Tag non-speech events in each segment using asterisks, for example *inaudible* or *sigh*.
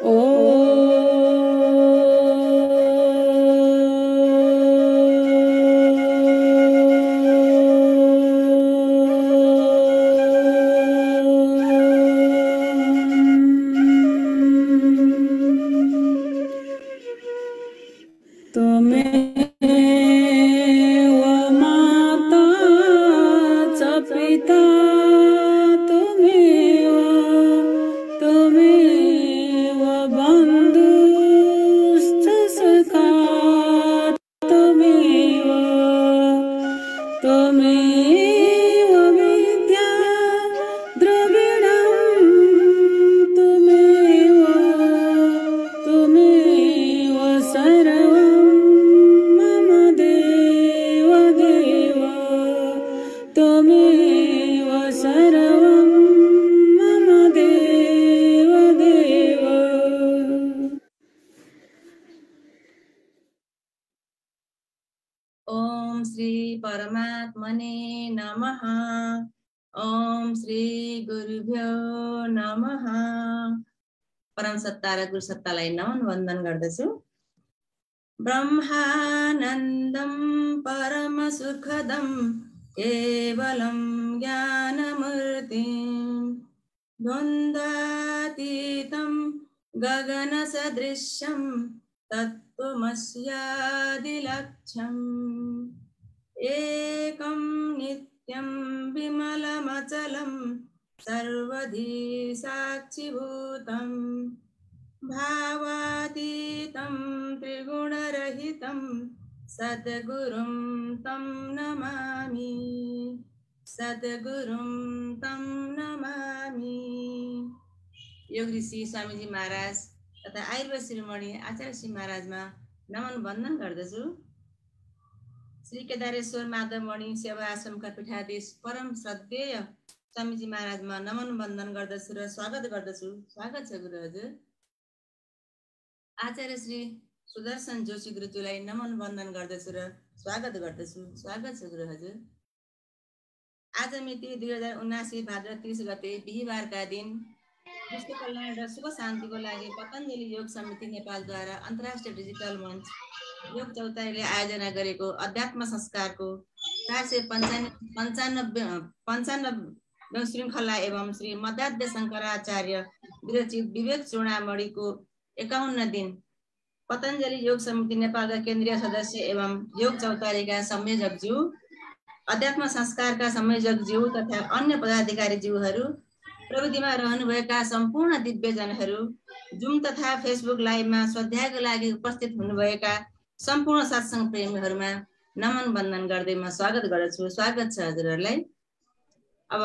哦。वन्दन गर्दछु ब्रह्मानन्दं परमसुखदं केवलं ज्ञानमूर्तिं द्वन्द्वातीतं गगनसदृश्यं तत्त्वमस्यादिलक्ष्यम् एकं नित्यं विमलमचलं सर्वधी साक्षिभूतम् भावातीतं त्रिगुणरहितं सद्गुरुं तं नमामि। सद्गुरुं तं नमामि। योग ऋषि स्वामीजी महाराज तथा आयुर्वेद शिरोमणि आचार्य श्री महाराजमा नमन वन्दन गर्दछु। श्री केदारेश्वर माधवमणि सेवा आश्रमका पीठाधीश परम श्रद्धेय स्वामीजी महाराजमा नमन वन्दन गर्दछु र स्वागत गर्दछु। स्वागत छ गुरु हजुर आचार्य श्री सुदर्शन जोशी गुरुज्यूलाई नमन वन्दन गर्दछु र स्वागत गर्दछु। स्वागत छ गुरु हजुर। आज मिति दुई हजार उनासी भाद्र तिस गते बिहिबारका दिन विश्व कल्याण र शुभ शान्तिको लागि पतञ्जलि योग समिति नेपालद्वारा अन्तर्राष्ट्रिय डिजिटल मञ्च योग चौतारीले आयोजना गरेको अध्यात्म संस्कारको चार सय पन्चानब्बे पन्चानब्बे पन्चानब्बे श्रृङ्खला एवं श्री मध्याध्य शङ्कराचार्य विरचित विवेक चूडामणिको एकाउन्न दिन। पतञ्जलि योग समिति नेपालका केन्द्रीय सदस्य एवं योग चौतारीका संयोजकज्यू अध्यात्म संस्कारका संयोजकज्यू तथा अन्य पदाधिकारी ज्यूहरू प्रविधिमा रहनुभएका सम्पूर्ण दिव्यजनहरू जुम तथा फेसबुक लाइभमा स्वाध्यायको लागि उपस्थित हुनुभएका सम्पूर्ण सत्सङ्ग प्रेमीहरूमा नमन वन्दन गर्दै म स्वागत गर्दछु। स्वागत छ हजुरहरूलाई। अब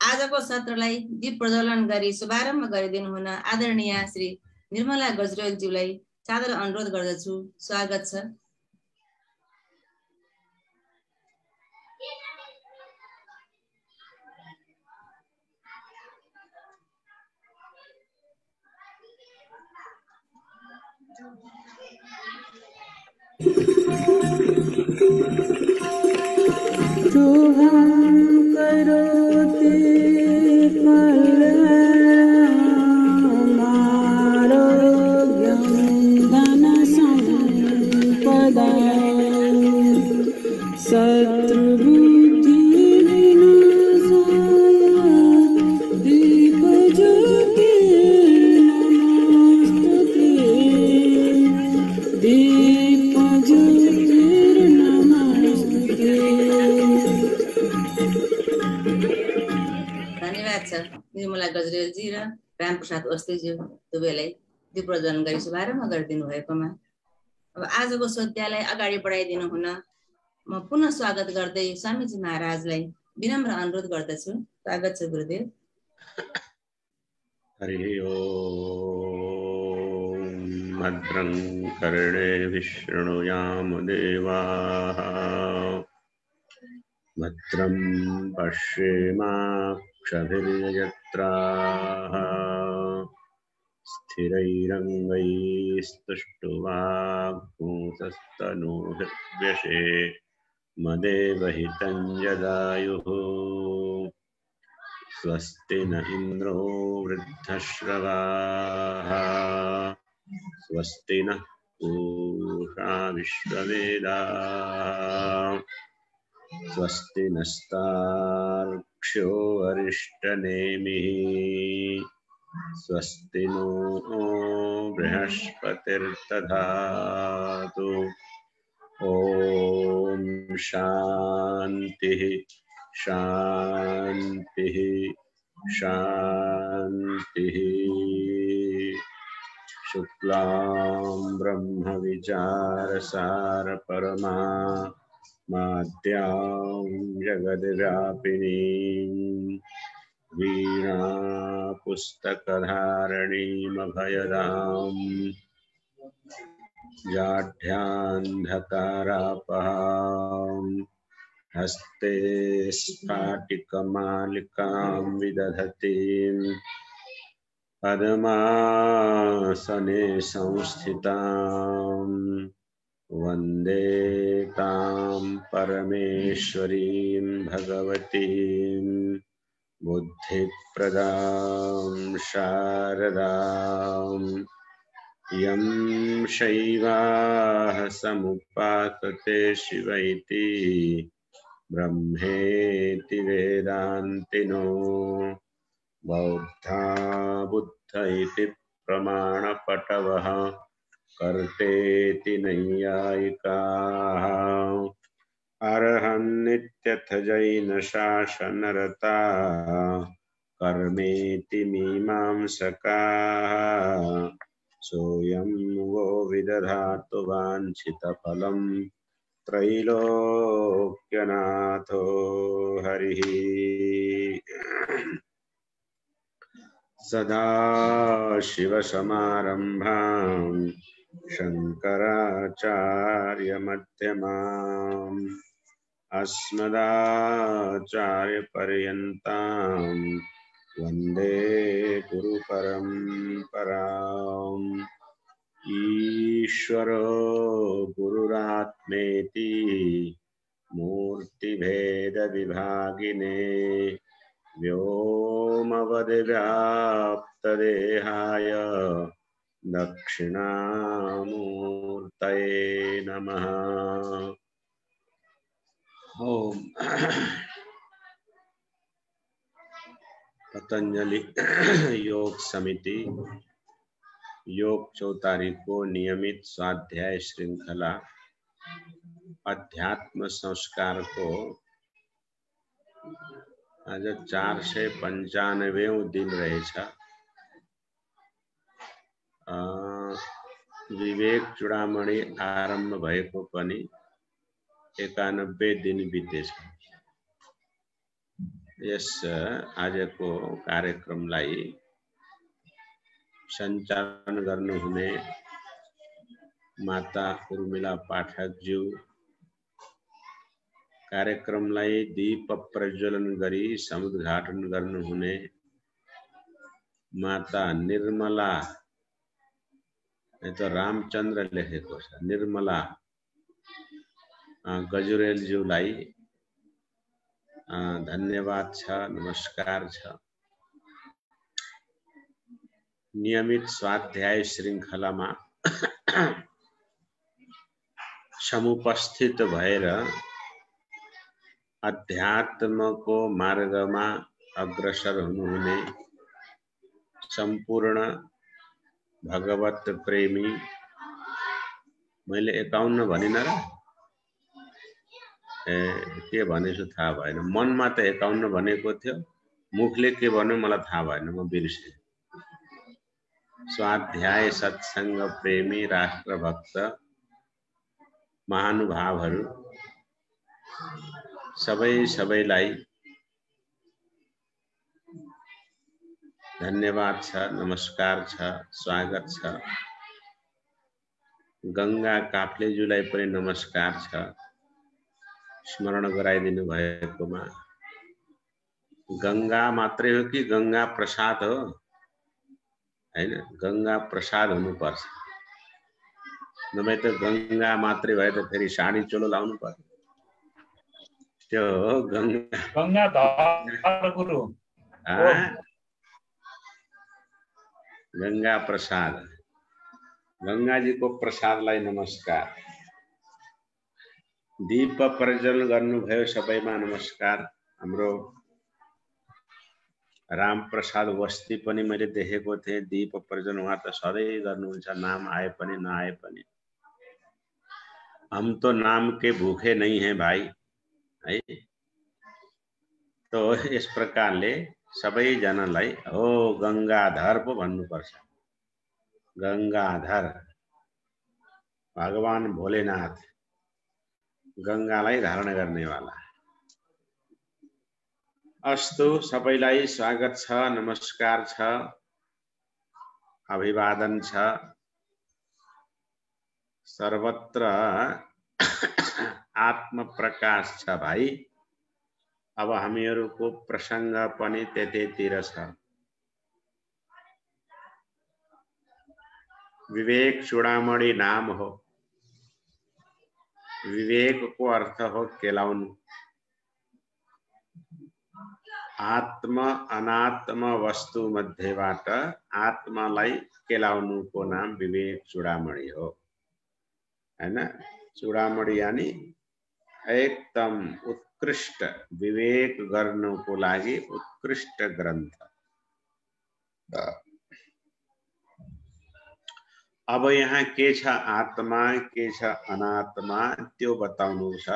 आजको सत्रलाई दीप प्रज्वलन गरी शुभारम्भ गरिदिनु हुन आदरणीय श्री निर्मला गजरेलज्यूलाई सादर अनुरोध गर्दछु। स्वागत छ। तू हम करो ते प्रसाद अस्तिज्यू दुवैलाई दिप्रजन गरी शुभारम्भ गरिदिनु भएकोमा। अब आजको सोध्यालाई अगाडि बढाइदिनु हुन म पुनः स्वागत गर्दै स्वामीजी महाराजलाई विनम्र अनुरोध गर्दछु। स्वागत छ गुरुदेव। हरि भद्रं कर्णे विशृणुयाम देवाः। भद्रं पश्येमाक्षभिर्यजत्राः स्थिरैरङ्गैस्तुष्टुवाग्भूतस्तनूहृद्व्यशे मदेवहितं जदायुः स्वस्ति न इन्द्रो वृद्धश्रवाः। स्वस्ति नः पूषा विश्ववेदाः। स्वस्ति नस्तार्क्ष्यो अरिष्टनेमिः स्वस्ति नो बृहस्पतिर्दधातु। ॐ शान्तिः शान्तिः शान्तिः। शुक्लां ब्रह्मविचारसारपरमा माद्यां जगद्व्यापिनीं वीणापुस्तकधारणीमभयदाम्। जाढ्यान्धकारापहाम्। हस्ते स्फाटिकमालिकां विदधतीम्। पद्मासने संस्थिताम्। वंदे तां परमेश्वरीं भगवतीं बुद्धिप्रदां शारदाम्। यं शैवाः समुपासते शिवैति ब्रह्मेति वेदान्तिनो। बौद्धा बुद्ध इति प्रमाणपटवः कर्तेति नैयायिकाः। अर्हन्नित्यथ जैनशासनरता कर्मेति मीमांसकाः सोऽयं वो विदधातु वाञ्छितफलं त्रैलोक्यनाथो हरिः सदाशिवसमारम्भाम् शङ्कराचार्यमध्यमाम् अस्मदाचार्यपर्यन्तां वंदे गुरुपरम्पराम्। ईश्वरो गुरुरात्मेति मूर्तिभेदविभागिने व्योमवद्व्याप्तदेहाय दक्षिणामूर्तये नमः। पतंजलि योग समिति योग चौतारी को नियमित स्वाध्याय श्रृंखला अध्यात्म संस्कार को आज चार से पंचानवे दिन रहे विवेक चुडामणि आरंभ भएको पनि एकानब्बे दिन बितेछ यस आजको कार्यक्रमलाई सञ्चालन गर्नुहुने माता उर्मिला पाठकज्यू कार्यक्रमलाई दीप प्रज्वलन गरी समुद्घाटन गर्नुहुने माता निर्मला त रामचन्द्र लेखेको छ, निर्मला। गजुरेलज्यूलाई धन्यवाद छ, नमस्कार छ। नियमित स्वाध्याय श्रृङ्खलामा समुपस्थित भएर अध्यात्मको मार्गमा अग्रसर हुनुहुने सम्पूर्ण भगवत प्रेमी मैले एकाउन्न भनिनँ र? के भनेछु थाहा भएन। मनमा त एकाउन्न भनेको थियो। मुखले के भन्यो मलाई थाहा भएन। म बिर्सेँ। स्वाध्याय सत्सङ्ग प्रेमी राष्ट्रभक्त महानुभावहरू सबै सबैलाई धन्यवाद छ नमस्कार छ स्वागत छ। गङ्गा काफ्लेज्यूलाई पनि नमस्कार छ। स्मरण गराइदिनु भएकोमा गङ्गा मात्रै हो कि गङ्गा प्रसाद हो? होइन गङ्गा प्रसाद हुनुपर्छ नभए त गङ्गा मात्रै भए त फेरि साडी चोलो लाउनु पर्यो त्यो गङ्गा हाँ? गंगा। प्रसाद गंगा जी को प्रसादलाई नमस्कार। दीप प्रज्वलन गर्नुभयो सबैमा नमस्कार। हाम्रो राम प्रसाद वस्ती पनि मैले देखेको थिएँ। दीप प्रज्वलन उहाँ त सधैँ गर्नुहुन्छ। नाम आए पनि नआए पनि। हम तो नाम के भूखे नहीं हैं भाइ है? तो यस प्रकारले सबैजनालाई हो गङ्गाधर पो भन्नुपर्छ। गङ्गाधर भगवान भोलेनाथ। गङ्गालाई धारण गर्नेवाला अस्तु सबैलाई स्वागत छ नमस्कार छ अभिवादन छ। सर्वत्र आत्मप्रकाश छ भाइ। अब हामीहरूको प्रसङ्ग पनि त्यतैतिर छ। विवेक चुडामणी नाम हो। विवेकको अर्थ हो केलाउनु। आत्म अनात्म वस्तु मध्येबाट आत्मालाई केलाउनुको नाम विवेक चुडामणी हो। होइन चुडामणी यानि एकदम उत्कृष्ट विवेक गर्नुको लागि उत्कृष्ट ग्रन्थ। अब यहाँ के छ आत्मा, के छ अनात्मा, त्यो बताउनु छ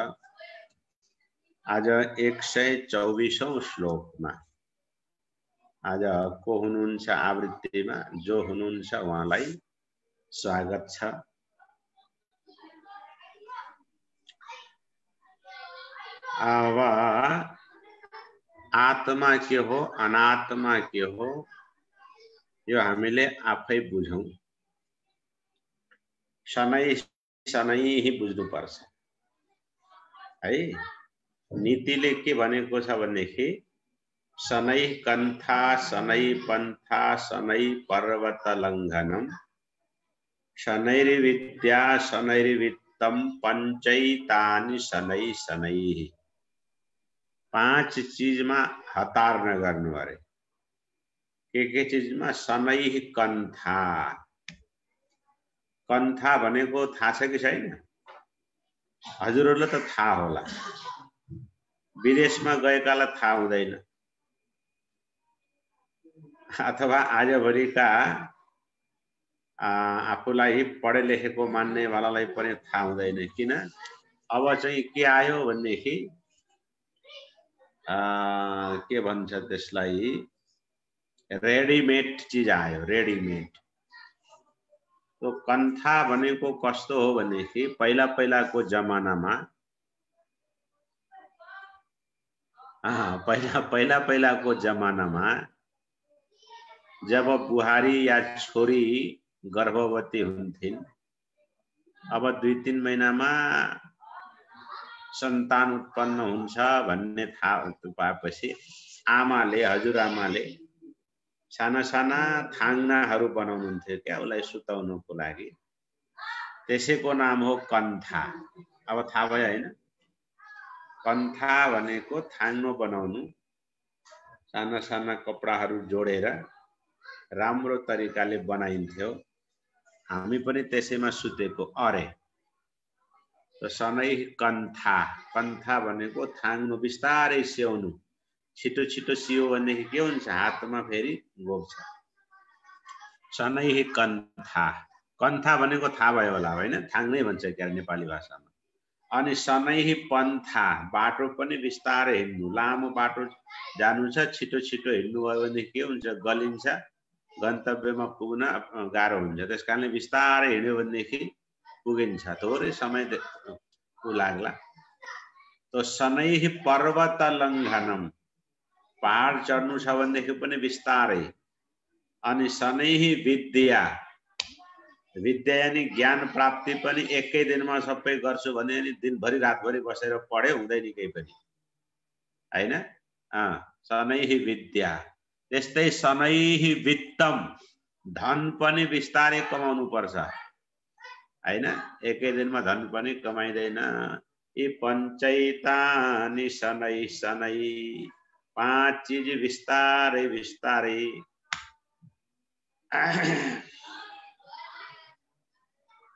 आज एक सय चौबिसौँ श्लोकमा। आज को हुनुहुन्छ आवृत्तिमा? जो हुनुहुन्छ उहाँलाई स्वागत छ। अब आत्मा के हो? अनात्मा के हो? यो हामीले आफै बुझौँ। शनै शनै बुझ्नुपर्छ। है? नीतिले के भनेको छ भनेदेखि, शनै कन्था, शनै पन्था, शनै पर्वत लङ्घनम शनैर्विद्या, शनैर्वित्तम, पञ्चैतानि, शनै शनै। पाँच चिजमा हतार नगर्नु अरे। के के चिजमा? शनै कन्था। कन्था भनेको थाहा छ कि छैन हजुरहरूलाई त थाहा होला। विदेशमा गएकालाई थाहा हुँदैन अथवा आजभरिका आफूलाई पढे लेखेको मान्नेवालालाई पनि थाहा हुँदैन किन अब चाहिँ के आयो भनेदेखि के? भन्छ त्यसलाई रेडिमेड चिज आयो रेडिमेड तो कन्था भनेको कस्तो हो भनेदेखि पहिला पहिलाको जमानामा पहिला पहिला पहिलाको जमानामा जब बुहारी या छोरी गर्भवती हुन्थिन् अब दुई तिन महिनामा सन्तान उत्पन्न हुन्छ भन्ने थाहा पाएपछि आमाले हजुरआमाले साना साना थाङ्नाहरू बनाउनुहुन्थ्यो क्या उसलाई सुताउनुको लागि। त्यसैको नाम हो कन्था। अब थाहा भयो होइन? कन्था भनेको थाङ्नो बनाउनु साना साना कपडाहरू जोडेर राम्रो तरिकाले बनाइन्थ्यो। हामी पनि त्यसैमा सुतेको अरे। सनै कन्था। कन्था भनेको थाङ्नु बिस्तारै स्याउनु। छिटो छिटो सियो भनेदेखि के हुन्छ? हातमा फेरि गोप्छ सनै कन्था। कन्था भनेको थाहा भयो होला होइन? थाङ्नै भन्छ क्या नेपाली भाषामा। अनि सनै पन्था। बाटो पनि बिस्तारै हिँड्नु। लामो बाटो जानु छ छिटो छिटो हिँड्नुभयो भनेदेखि के हुन्छ? गलिन्छ। गन्तव्यमा पुग्न गाह्रो हुन्छ। त्यस कारणले बिस्तारै हिँड्यो भनेदेखि पुगिन्छ। थोरै समय लाग्ला। त सनै पर्वत लङ्घनम पहाड चढ्नु छ भनेदेखि पनि बिस्तारै अनि सनै विद्या। विद्या यानि ज्ञान प्राप्ति पनि एकै दिनमा सबै गर्छु भने नि दिनभरि रातभरि बसेर पढे हुँदैन केही पनि। होइन? सनै विद्या। त्यस्तै सनै वित्तम। धन पनि बिस्तारै कमाउनु पर्छ। होइन? एकै दिनमा धन पनि कमाइँदैन। यी पञ्चैतानि सनै सनै पाँच बिस्तारै बिस्तारै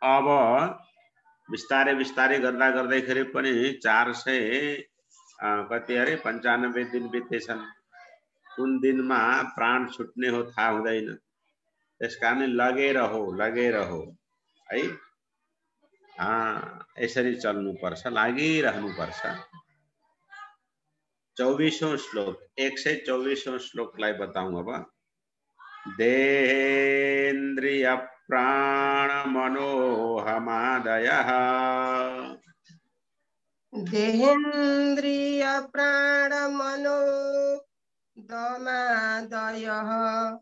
अब बिस्तारै बिस्तारै गर्दा गर्दैखेरि पनि चार सय कति अरे पन्चानब्बे दिन बित्दैछन् कुन दिनमा प्राण छुट्ने हो थाहा हुँदैन त्यस कारण लगेर हो लगेर हो है यसरी चल्नुपर्छ लागिरहनुपर्छ चौबिसौँ श्लोक एक सय श्लोक श्लोकलाई बताउँ अब देहेन्द्रिय प्राण मनोहमादयः देहेन्द्रिय प्राण मनो दमादयः।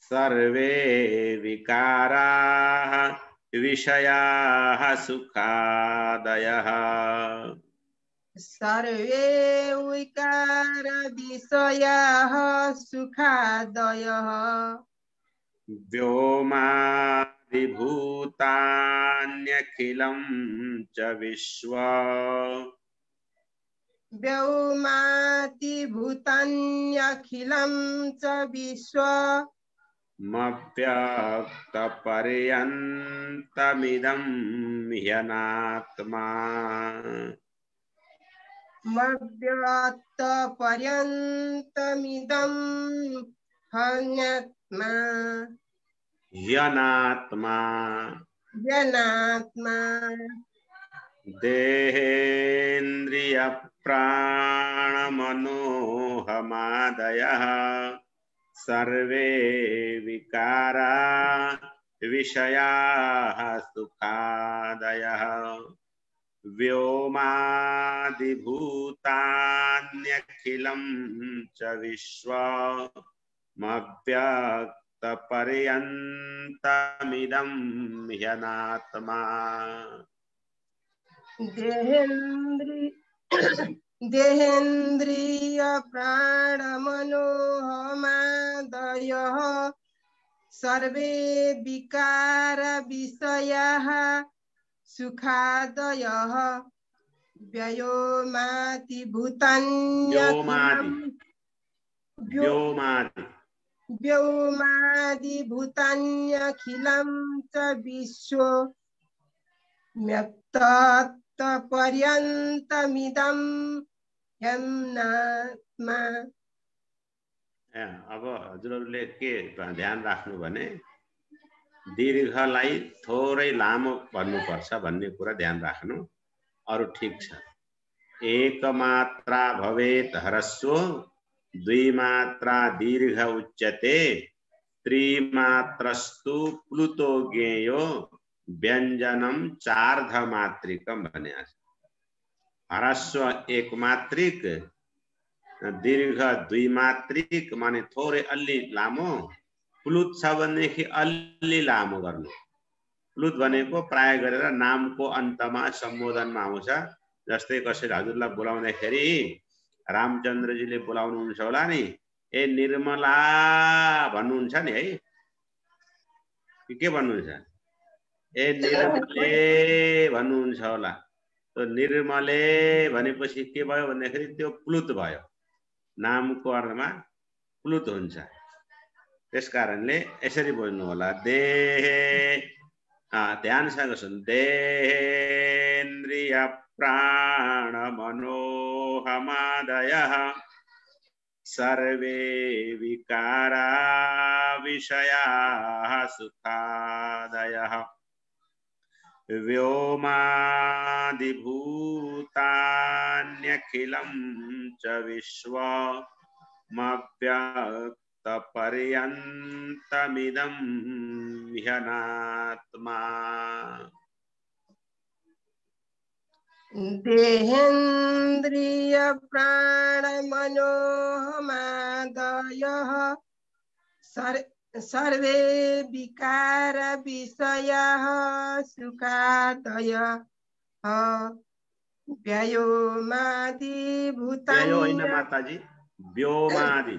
सर्वे विकारा विषया सुखादयः। सर्वे विकार विषयाः सुखादयः। व्योमादिभूतान्यखिलं च विश्व। व्योमातिभूतान्यखिलं च विश्व। मव्यक्तपर्यन्तमिदं ह्यनात्मा। मव्यक्तपर्यन्तमिदं हन्यात्मा। ह्यनात्मा जनात्मा देहेन्द्रियप्राणमनोहमादयः। सर्वे विकारा विषयाः सुखादयः। व्योमादिभूतान्यखिलं च विश्वमव्यक्तपर्यन्तमिदं ह्यनात्मा। देहेन्द्रि *coughs* देहेन्द्रिय प्राणमनोहमादयः सर्वे विकार विषयाः सुखादयः व्योमादिभूतान्यखिलं च विश्व म्यक्तपर्यन्तमिदं यम्नात्मा अब हजुरहरूले के ध्यान राख्नु भने दीर्घलाई थोरै लामो भन्नुपर्छ भन्ने कुरा ध्यान राख्नु अरू ठिक छ। एक मात्रा भवेत ह्रस्व दुई मात्रा दीर्घ उच्यते त्रिमात्रस्तु प्लुतो ज्ञेयो व्यञ्जनम चार्ध मात्रिकम भन्या छ ह्रस्व एक मात्रिक दीर्घ द्विमात्रिक माने थोरै अलि लामो प्लुत छ भनेदेखि अलि लामो गर्नु। प्लुत भनेको प्राय गरेर नामको अन्तमा सम्बोधनमा आउँछ। जस्तै कसैले हजुरलाई बोलाउँदाखेरि रामचन्द्रजीले बोलाउनुहुन्छ होला नि ए निर्मला भन्नुहुन्छ नि है। कि भन्नुहुन्छ? ए निर्मले भन्नुहुन्छ होला। त्यो निर्मले भनेपछि के भयो भन्दाखेरि त्यो प्लुत भयो। नामको अर्थमा प्लुत हुन्छ। त्यस कारणले यसरी बोल्नु होला देहे ध्यानसँग सुन देहेन्द्रिय प्राण मनोहमादय सर्वे विकारा विषयाः सुखादयः व्योमादिभूतान्यखिलं च विश्वमव्यक्तपर्यन्तमिदं ह्यनात्मा। देहेन्द्रिय प्राणमनोहमादयः सर् सर्वे विकार विषयाः सुखादयः माताजी व्योमादि।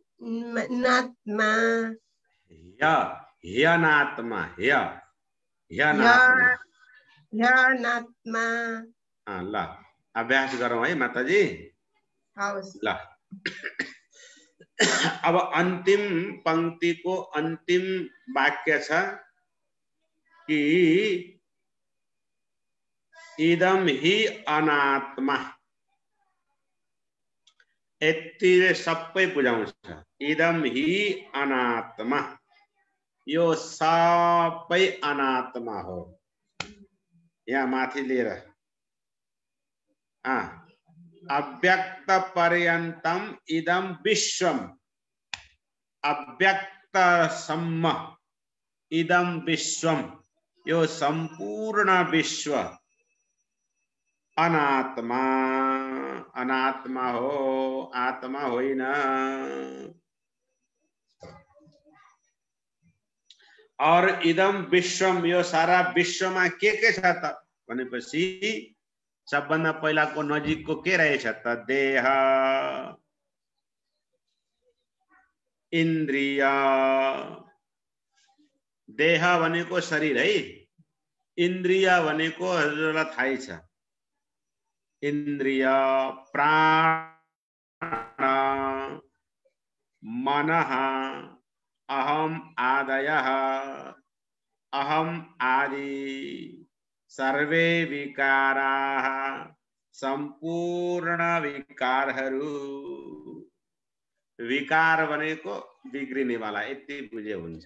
ह्य ह्यनात्मा ह्यनात्मा अँ, ल अभ्यास गरौँ है माताजी हवस् ल अब अन्तिम पंक्तिको अन्तिम वाक्य छ कि इदम हि अनात्मा यतिले सबै बुझाउँछ इदम हि अनात्मा। यो सबै अनात्मा हो। यहाँ माथि लिएर। अव्यक्त पर्यन्तम इदम विश्वम। अव्यक्तसम्म। इदम विश्वम। यो सम्पूर्ण विश्व। अनात्मा अनात्मा हो आत्मा होइन। और इदम विश्वम यो सारा विश्वमा के के छ त? भनेपछि सबभन्दा पहिलाको नजिकको के रहेछ त? देह। इन्द्रिय। देह भनेको शरीर है। इन्द्रिय भनेको हजुरलाई थाहै छ। इन्द्रिय प्राण, मन, अहम, आदय, अहम, आदि। सर्वे विकारा, संपूर्ण विकार विकार बने भनेको बिग्रिनेवाला यति बुझे हुन्छ।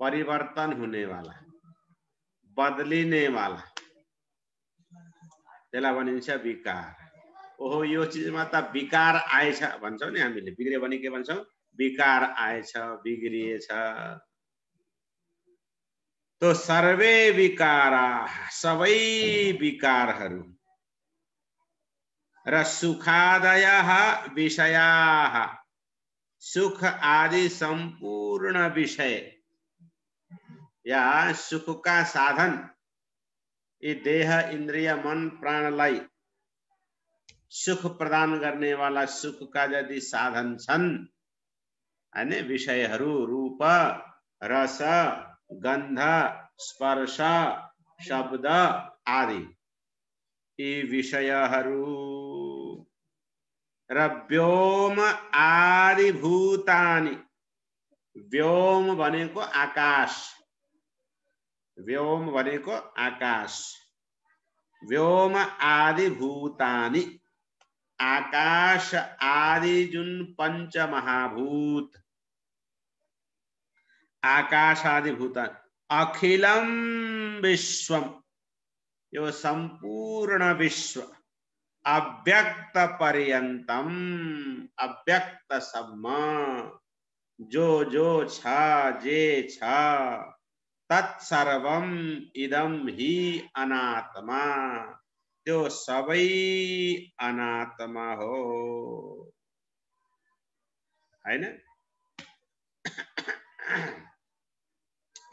परिवर्तन हुनेवाला बदलिनेवाला त्यसलाई भनिन्छ विकार। ओहो यो चिजमा त विकार आएछ भन्छौँ नि हामीले। बिग्रियो भने के भन्छौँ? विकार आएछ बिग्रिएछ। तो सर्वे विकारा सबै विकारहरू। र सुखादय विषया। सुख आदि सम्पूर्ण विषय। या सुखका साधन। यी देह इन्द्रिय मन प्राणलाई सुख प्रदान गर्नेवाला सुखका यदि साधन छन् होइन विषयहरू रूप रस गन्ध स्पर्श शब्द आदि यी विषयहरू र व्योम आदि भूतानि व्योम भनेको आकाश व्योम भनेको आकाश व्योम आदि भूतानि आकाश आदि जुन पंच महाभूत आकाश आदि भूतान अखिलम विश्वम यो संपूर्ण विश्व अव्यक्त पर्यन्तम अव्यक्तसम्म जो जो छ जे छ तत्सर्वम इदम हि अनात्मा। त्यो सबै अनात्मा हो। होइन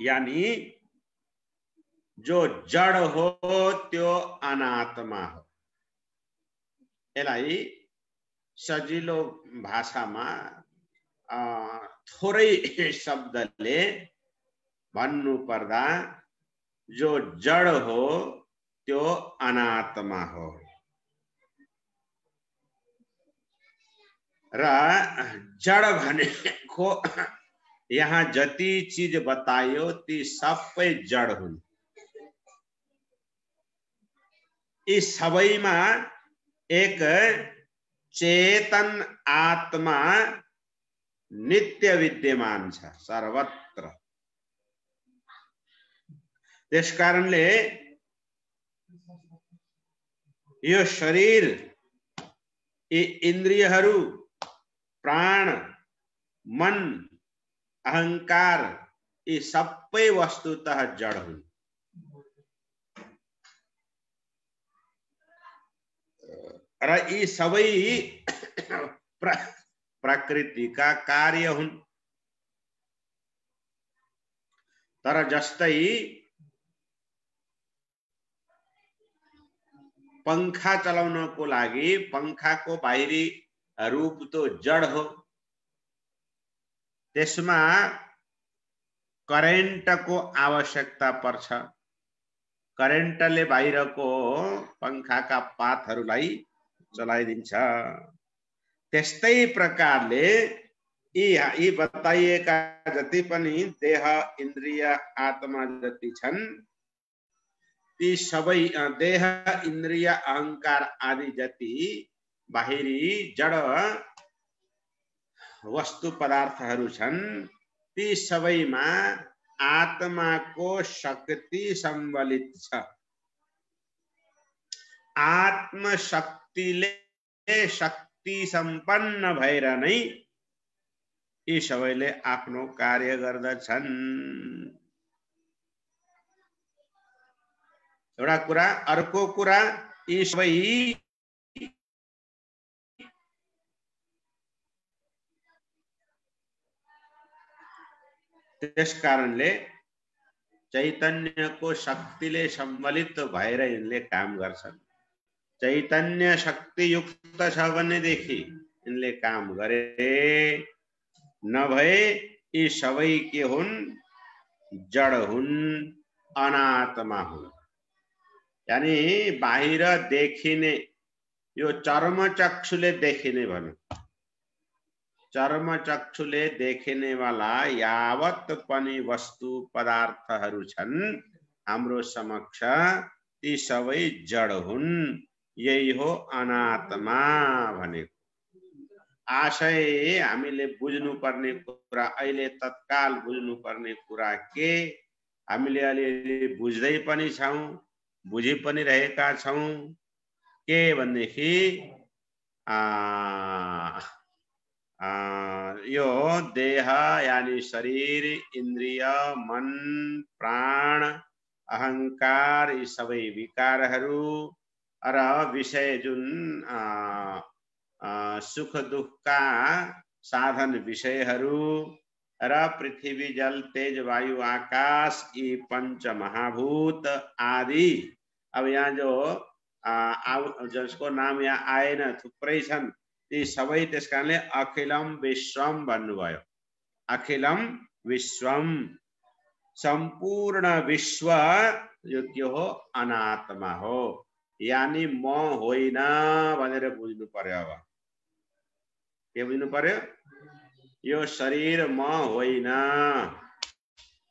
यानी जो जड हो त्यो अनात्मा हो। यसलाई सजिलो भाषामा अ, थोरै शब्दले भन्नु पर्दा, जो जड हो, त्यो अनात्मा हो। र जड भनेको यहाँ जति चिज बतायो, ती सबै जड हुन्। यी सबैमा एक चेतन आत्मा नित्य विद्यमान सर्वत्र। त्यस कारणले यो शरीर, यी इन्द्रियहरू प्राण, मन, अहंकार, यी सबै वस्तुतः जड हुन् र यी सबै प्र- प्रकृतिका कार्य हुन्। तर जस्तै पङ्खा चलाउनको लागि पङ्खाको बाहिरी रूप त जड हो। त्यसमा करेन्टको आवश्यकता पर्छ। करेन्टले बाहिरको पङ्खाका पातहरूलाई चलाइदिन्छ त्यस्तै प्रकारले यी यी बताइएका जति पनि देह इन्द्रिय आत्मा जति छन् ती सबै देह इन्द्रिय अहङ्कार आदि जति बाहिरी, जड वस्तु पदार्थहरू छन्, ती सबैमा आत्माको शक्ति सम्बलित छ। शक्ति सम्पन्न भएर नै यी कार्य एउटा कुरा अर्को कुरा यी सबै त्यस कारणले चैतन्यको शक्तिले सम्बलित भएर यिनले काम गर्छन् चैतन्य शक्तियुक्त छ भनेदेखि यिनले काम गरे नभए यी सबै के हुन् जड हुन् अनात्मा हुन् यानि बाहिर देखिने यो चर्म चक्षुले देखिने भनौँ चक्षुले देखिनेवाला यावत पनि वस्तु पदार्थहरू छन् हाम्रो समक्ष ती सबै जड हुन्। यही हो अनात्मा भनेको आशय हामीले बुझ्नुपर्ने कुरा अहिले तत्काल बुझ्नुपर्ने कुरा के? हामीले अलिअलि बुझ्दै पनि छौँ। बुझि पनि रहेका के यो देह यानि शरीर इन्द्रिय मन, प्राण अहङ्कार यी सबै विकारहरू। र विषय जुन सुख दुःखका साधन विषयहरू। र पृथ्वी जल तेज वायु आकाश यी पंच महाभूत आदि। अब यहाँ जो जसको नाम यहाँ आएन थुप्रै छन् सबै कारणले अखिलम विश्वम भन्नुभयो अखिलम विश्वम। सम्पूर्ण विश्व यो के हो, अनात्मा हो। यानि म होइन भनेर पर्यो अब। के बुझ्नु यो शरीर म होइन।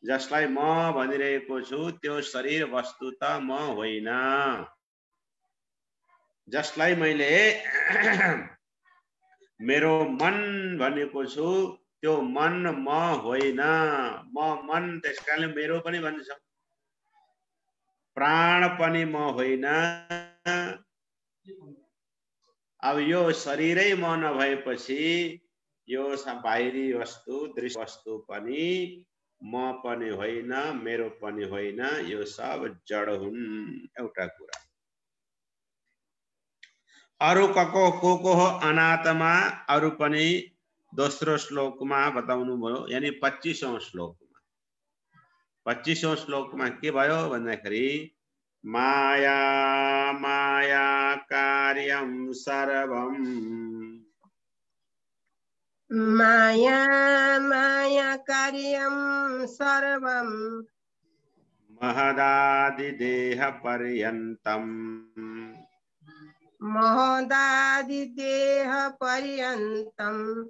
जसलाई म भनिरहेको छु त्यो शरीर वस्तु त म होइन। जसलाई मैले *clears throat* मेरो मन भनेको छु त्यो मन म होइन। म मन त्यस कारणले मेरो पनि भन्छ प्राण पनि म होइन। अब यो शरीरै म नभएपछि यो बाहिरी वस्तु दृश्य वस्तु पनि म पनि होइन मेरो पनि होइन यो सब जड हुन् एउटा कुरा। अरू कको को को हो अनात्मा अरू पनि दोस्रो श्लोकमा बताउनु भयो यानि पच्चिसौँ श्लोकमा। पच्चिसौँ श्लोकमा के भयो भन्दाखेरि माया माया कार्यं सर्वम्। माया माया कार्यं सर्वं। महदादिदेहपर्यन्तम् महदादिदेहपर्यन्तम्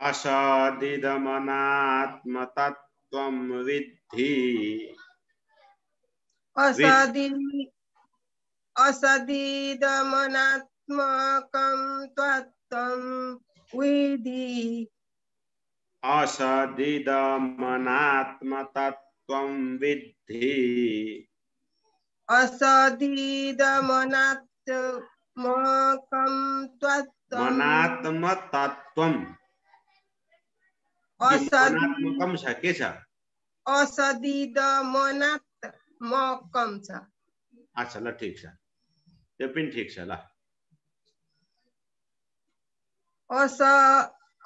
असदिदमनात्मतत्त्वं विद्धि। असदि असदिदमनात्मकं त्वत्तं विधि असदिदमनात्मतत्त्वं विद्धि। असदिदमनात्मकं मनात्मतत्त्वं असदि मनात्मकम छ के छ? असदिदमनात्मकं छ अच्छा ल ठिक छ। त्यो पनि ठिक छ ल। अस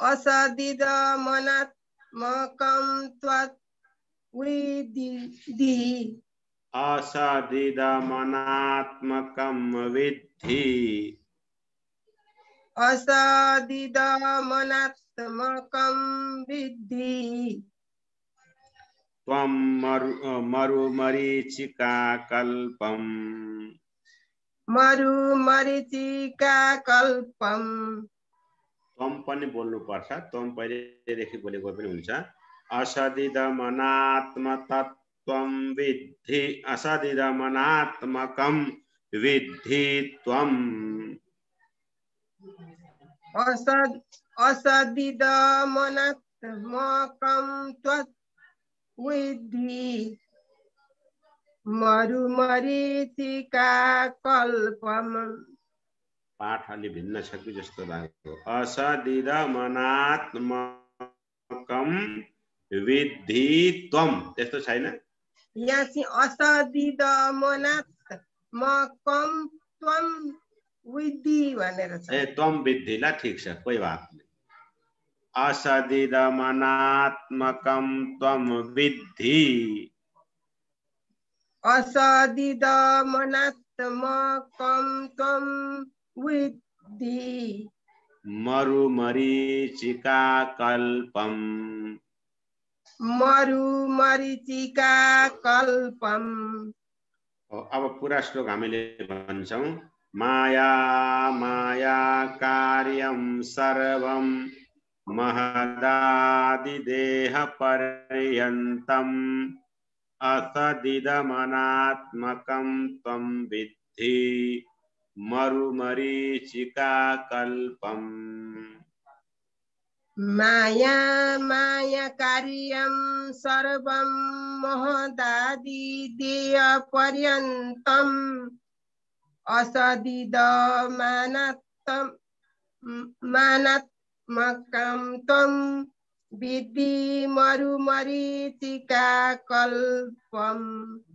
असदिद मनात्मकं त्वत् विद्धि। असदिदमनात्मकं विद्धि। असदिद मनात्मकं विद्धि। त्वं मरु मरुमरीचिकाकल्पम्। मरुमरीचिका कल्पम् त्वम पनि बोल्नुपर्छ त्वम पहिलेदेखि बोलेको पनि हुन्छ। असदिदमनात्मतत्त्वं विद्धि असदिदमनात्मकं विद्धि त्वम्। असद् असदिद मनात्मकं त्वत् विद्धि। मरुमरीचिका कल्पम् पाठ अलि भिन्न छ कि जस्तो लाग्यो। असदिदमनात्मकं विद्धि त्वम त्यस्तो छैन? यहाँ चाहिँ असदिद मनात्मकं त्वं विद्धि भनेर छ। ए त्वम विद्धि ल ठिक छ कोही बात नहीं असदिदमनात्मकं त्वम विद्धि। असदिद मनात्मकं with thee. Marumarichikakalpam. कल्पम, अब पुरा श्लोक हामीले भन्छौँ माया माया कार्यम सर्वम महदादिदेह पर्यन्तम असदिदमनात्मकं त्वं विद्धि मरुमरीचिकाकल्पम्। माया मायाकार्यं सर्वं मोहदादिदेयपर्यन्तम्। असदिदमानात्म मानात्मकं त्वं विद्धि मरुमरीचिकाकल्पम्।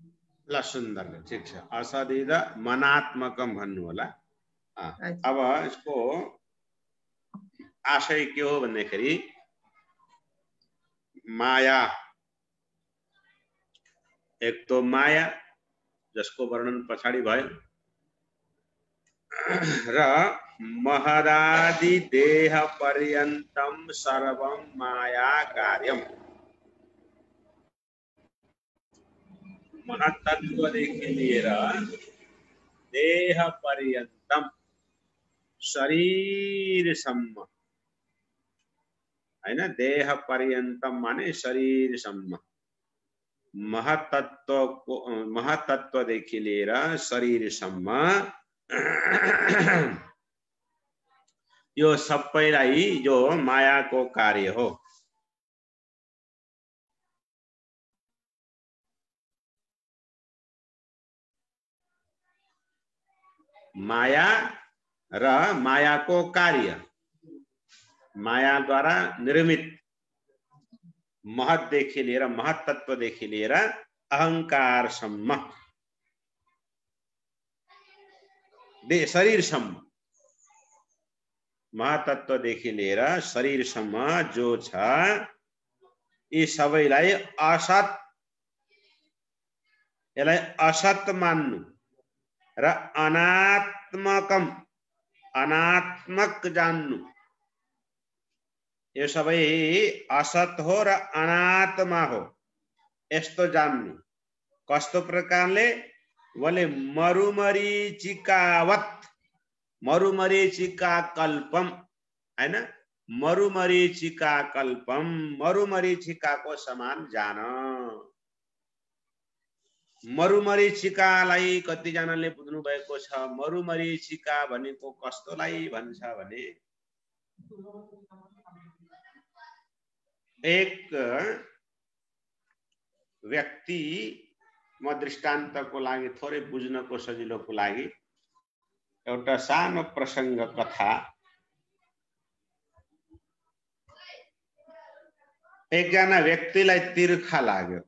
कल्पम् ल सुन्दर ठिक छ असदिद मनात्मकम भन्नु होला। अच्छा। अब यसको आशय के हो भन्दाखेरि माया। एक तो माया जसको वर्णन पछाडि भयो। र महदादि देह पर्यन्तम सर्वम माया कार्यम। महतत्वदेखि लिएर देह पर्यन्तम शरीरसम्म। होइन देह पर्यन्तम माने शरीरसम्म। महतत्वको महतत्वदेखि लिएर शरीरसम्म। यो सबैलाई यो मायाको कार्य हो। माया र मायाको कार्य। मायाद्वारा निर्मित महतदेखि लिएर महतत्वदेखि लिएर अहङ्कारसम्म दे शरीरसम्म महतत्वदेखि लिएर शरीरसम्म जो छ, यी सबैलाई असत, यसलाई असत मान्नु। र अनात्मकम। अनात्मक जान्नु। यो सबै असत हो र अनात्मा हो। यस्तो जान्नु। कस्तो प्रकारले? बोले मरुमरीचिकावत। मरुमरीचिका कल्पम होइन मरुमरीचिका कल्पम मरुमरीचिकाको समान जान। मरुमरीचिकालाई कतिजनाले बुझ्नु भएको छ? मरुमरीचिका भनेको कस्तोलाई भन्छ भने एक व्यक्ति म दृष्टान्तको लागि थोरै बुझ्नको सजिलोको लागि एउटा सानो प्रसङ्ग कथा एकजना व्यक्तिलाई तिर्खा लाग्यो।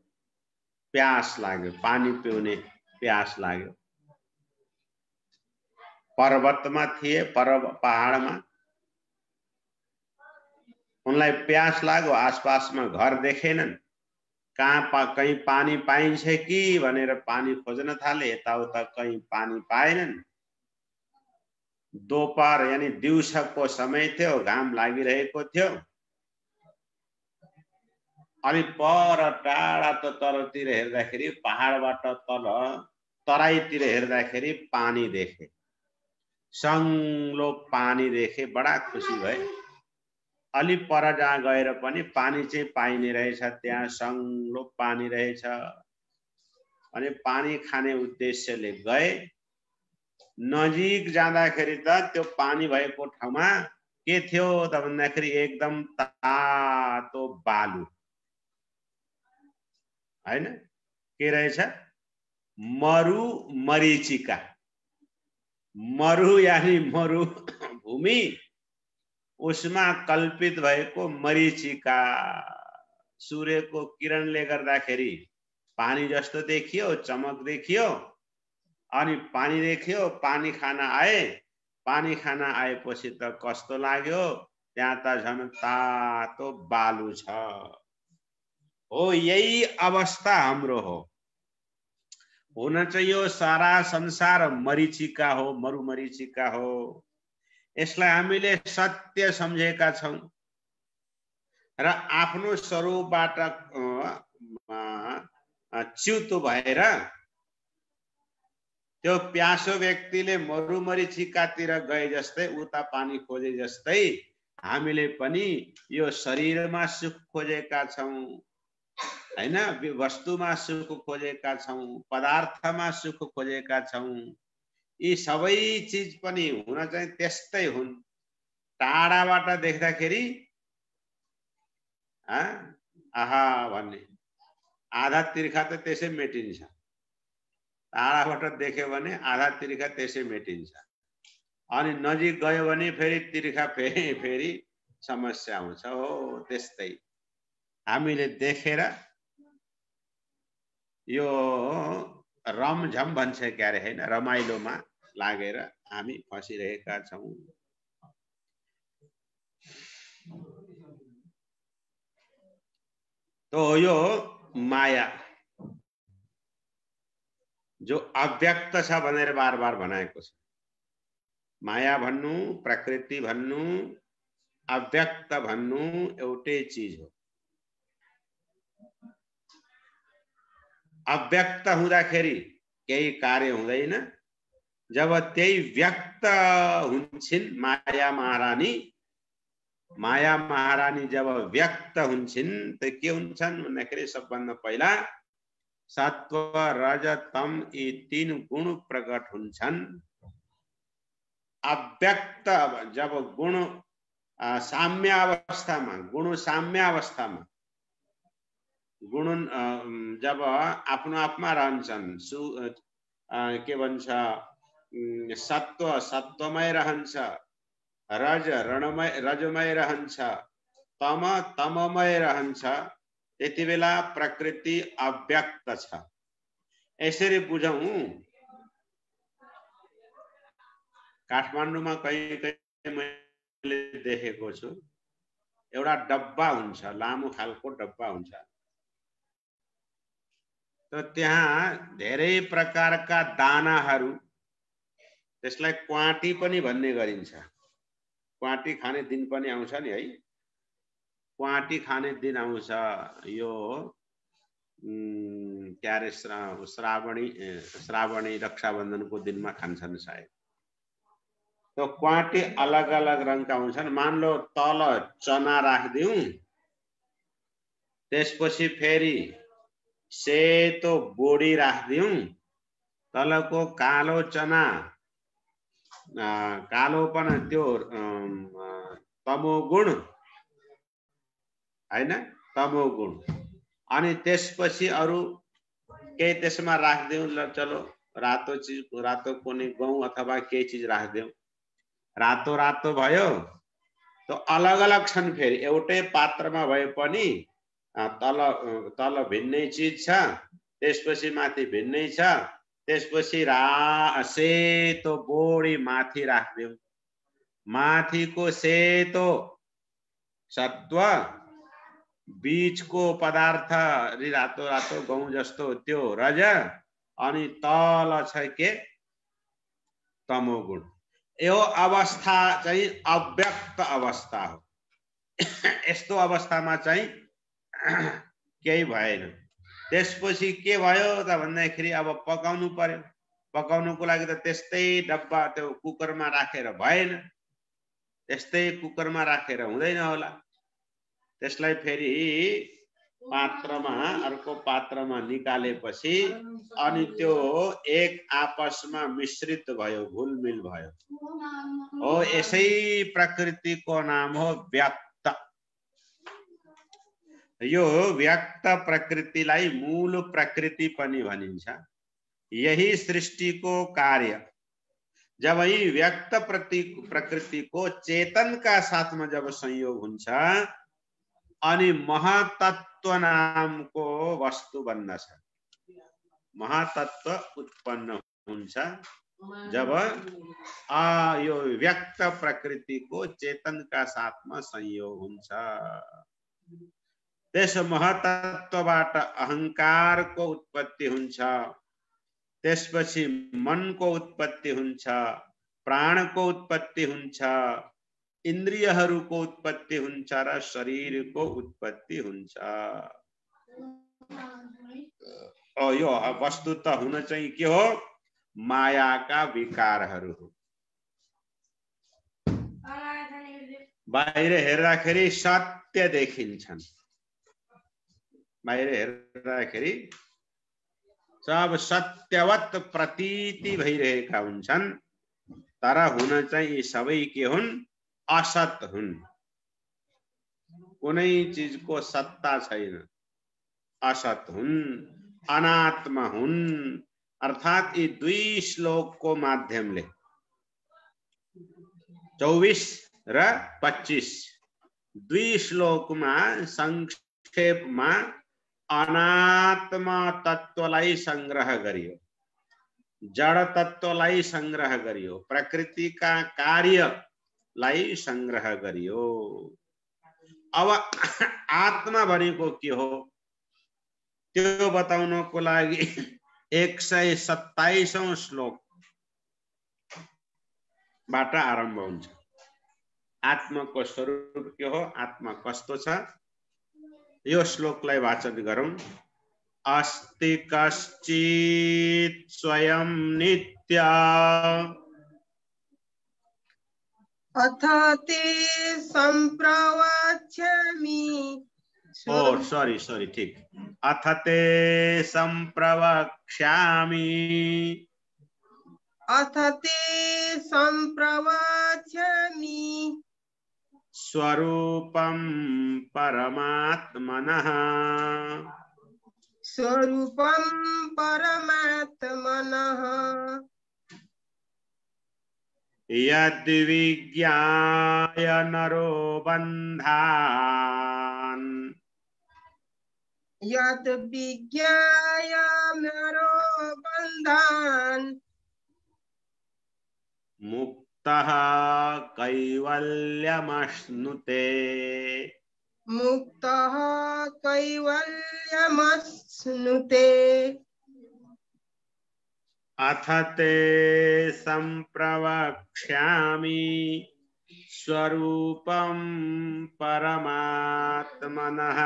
प्यास लाग्यो पानी पिउने प्यास लाग्यो। पर्वतमा थिए पर्व पहाडमा। उनलाई प्यास लाग्यो आसपासमा घर देखेनन्। कहाँ पा कहीँ पानी पाइन्छ कि भनेर पानी खोज्न थाले यताउता कहीँ पानी पाएनन्। दोपहर यानि दिउँसोको समय थियो घाम लागिरहेको थियो। अनि पर टाढा त तलतिर हेर्दाखेरि पहाडबाट तल तराईतिर हेर्दाखेरि पानी देखे। सङ्लो पानी देखे बडा खुसी भए। अलि पर जहाँ गएर पनि पानी चाहिँ पाइने रहेछ त्यहाँ सङ्लो पानी रहेछ। अनि पानी खाने उद्देश्यले गए। नजिक जाँदाखेरि त त्यो पानी भएको ठाउँमा के थियो त भन्दाखेरि एकदम तातो बालु। होइन? के रहेछ? मरु मरिचिका। मरु यानि मरु भूमि। उसमा कल्पित भएको मरिचिका। सूर्यको किरणले गर्दाखेरि पानी जस्तो देखियो चमक देखियो अनि पानी देखियो पानी खान आए। पानी खान आएपछि त कस्तो लाग्यो? त्यहाँ त झन् तातो बालु छ। हो यही अवस्था हाम्रो हो। हुन चाहिँ यो सारा संसार मरिचिका हो मरुमरिचिका हो। यसलाई हामीले सत्य सम्झेका छौँ। र आफ्नो स्वरूपबाट च्युतो भएर त्यो प्यासो व्यक्तिले मरुमरिचिकातिर गए जस्तै उता पानी खोजे जस्तै हामीले पनि यो शरीरमा सुख खोजेका छौँ। होइन? वस्तुमा सुख खोजेका छौँ पदार्थमा सुख खोजेका छौँ। यी सबै चिज पनि हुन चाहिँ त्यस्तै हुन्। टाढाबाट देख्दाखेरि आहा भन्ने। आधा तिर्खा त त्यसै मेटिन्छ। टाढाबाट देख्यो भने आधा तिर्खा त्यसै मेटिन्छ। अनि नजिक गयो भने फेरि तिर्खा फेरि फेरि समस्या आउँछ हो त्यस्तै। हामीले देखेर। यो रमझम भन्छ क्यारे होइन रमाइलोमा लागेर हामी छौँ। तो यो माया जो अव्यक्त बार बार छ। माया भन्नु, प्रकृति भन्नु, अव्यक्त भन्नु एउटै चिज हो। अव्यक्त हुँदैन। जब त्यही व्यक्त माया महारानी माया महारानी जब व्यक्त हुन्छन्, त के हुन्छन् भन्दाखेरि सबभन्दा पहिला, सत्व, रज, तम, यी तीन गुण प्रकट हुन्छन्। अव्यक्त, जब गुण साम्य अवस्थामा गुण साम्य अवस्थामा गुण जब आफ्नो आफमा रहन्छन् सु के भन्छ सत्व सत्वमय रहन्छ रज रणमय रजमय रहन्छ तम तममय रहन्छ त्यति बेला प्रकृति अव्यक्त छ। यसरी बुझौँ। काठमाडौँमा कहीँ कहीँ मैले देखेको छु। एउटा डब्बा हुन्छ लामो खालको डब्बा हुन्छ। त त्यहाँ धेरै प्रकारका दानाहरू त्यसलाई क्वाटी पनि भन्ने गरिन्छ। क्वाटी खाने दिन पनि आउँछ नि है। क्वाटी खाने दिन आउँछ। यो के अरे श्रावणी श्रावणी रक्षाबन्धनको दिनमा खान्छन् सायद। त्यो क्वाटी अलग अलग रङका हुन्छन्। मान लो तल चना राखिदिउँ त्यसपछि फेरि सेतो बोडी राखिदिउँ तलको कालो चना कालोपन त्यो तमो गुण होइन तमो गुण अनि त्यसपछि अरू केही त्यसमा राखिदिउँ ल चलो रातो चिज रातो कुनै गहुँ अथवा केही चिज राखिदिउँ रातो रातो भयो त अलग अलग छन् फेरि एउटै पात्रमा भए पनि तल तल भिन्नै चिज छ त्यसपछि माथि भिन्नै छ त्यसपछि रा सेतो बोडी माथि राखिदिउँ माथिको सेतो सत्व बिचको पदार्थ रातो रातो गहुँ जस्तो त्यो रज अनि तल छ के? तमोगुण। यो अवस्था चाहिँ अव्यक्त अवस्था हो। *coughs* यस्तो अवस्थामा चाहिँ *clears throat* केही भएन। त्यसपछि के भयो त भन्दाखेरि अब पकाउनु पर्यो। पकाउनुको लागि त त्यस्तै डब्बा त्यो कुकरमा राखेर भएन। त्यस्तै कुकरमा राखेर हुँदैन होला। त्यसलाई फेरि पात्रमा अर्को पात्रमा निकालेपछि अनि त्यो एक आपसमा मिश्रित भयो घुलमिल भयो। हो यसै प्रकृतिको नाम हो व्यक्त यो व्यक्त प्रकृतिलाई मूल प्रकृति पनि भनिन्छ। यही सृष्टिको कार्य। जब यी व्यक्त प्रति, प्रकृति को चेतन का साथमा जब संयोग हुन्छ, अनि महातत्व नामको वस्तु बन्दछ महातत्व उत्पन्न हुन्छ। जब आ, यो व्यक्त प्रकृतिको चेतनका साथमा संयोग हुन्छ। त्यस महतत्वबाट अहङ्कारको उत्पत्ति हुन्छ। त्यसपछि मनको उत्पत्ति हुन्छ, प्राणको उत्पत्ति हुन्छ, इन्द्रियहरूको उत्पत्ति हुन्छ र शरीरको उत्पत्ति यो वस्तु त हुन चाहिँ के हो? मायाका विकारहरू हो। बाहिर हेर्दाखेरि सत्य देखिन्छन्। बाहिर हेर्दाखेरि सब सत्यवत प्रतीति भइरहेका हुन्छन् तर हुन चाहिँ सबै के हुन् असत हुन् कुनै चिजको सत्ता छैन असत हुन् अनात्मा हुन् अर्थात् यी दुई श्लोकको माध्यमले चौबिस र पच्चिस दुई श्लोकमा संक्षेपमा अनात्मा तत्वलाई सङ्ग्रह गरियो। जड तत्वलाई सङ्ग्रह गरियो। प्रकृतिका कार्यलाई सङ्ग्रह गरियो। अब *coughs* आत्मा भनेको के हो? त्यो बताउनको लागि *coughs* एक सय सत्ताइसौँ श्लोकबाट आरंभ हुन्छ। आत्माको स्वरूप के हो? आत्मा कस्तो छ? यो श्लोकलाई वाचन गरौँ। अस्ति कश्चित् स्वयं नित्य। अथ ते सम्प्रवक्ष्यामि ओ सॉरी सॉरी ठीक। अथ ते सम्प्रवक्ष्यामि। अथ ते सम्प्रवक्ष्यामि स्वरूपं परमात्मनः। स्वरूपं परमात्मनः। यद्विज्ञाय नरो बन्धान्। यद् विज्ञाय नरो बन्धान्। मुक्तः कैवल्यमश्नुते। मुक्तः कैवल्यमश्नुते। अथ ते सम्प्रवक्ष्यामि स्वरूपं परमात्मनः।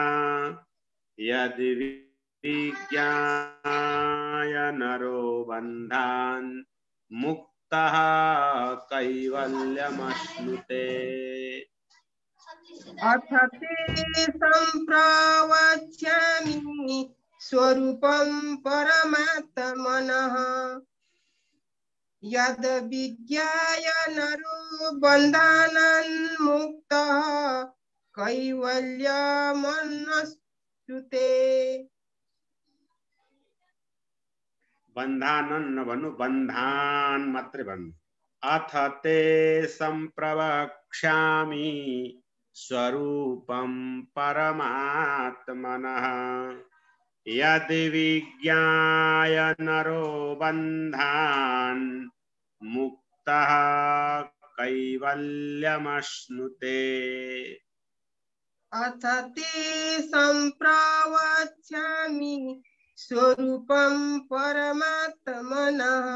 यद्विज्ञाय नरो बन्धान् मुक्तः कैवल्यमश्नुते। अथ ते सम्प्रवक्ष्यामि स्वरूपं परमात्मनः। यद् विज्ञाय नरो बन्धानान्मुक्तः कैवल्यमनस्तुते। बन्धानन् नभन्नु बन्धान् मात्रै भन्नु अथ ते सम्प्रवक्ष्यामि स्वरूपं परमात्मनः। यदि विज्ञाय नरो बन्धान्, मुक्तः कैवल्यमश्नुते। अथ ते सम्प्रवक्ष्यामि स्वरूपं परमात्मनः।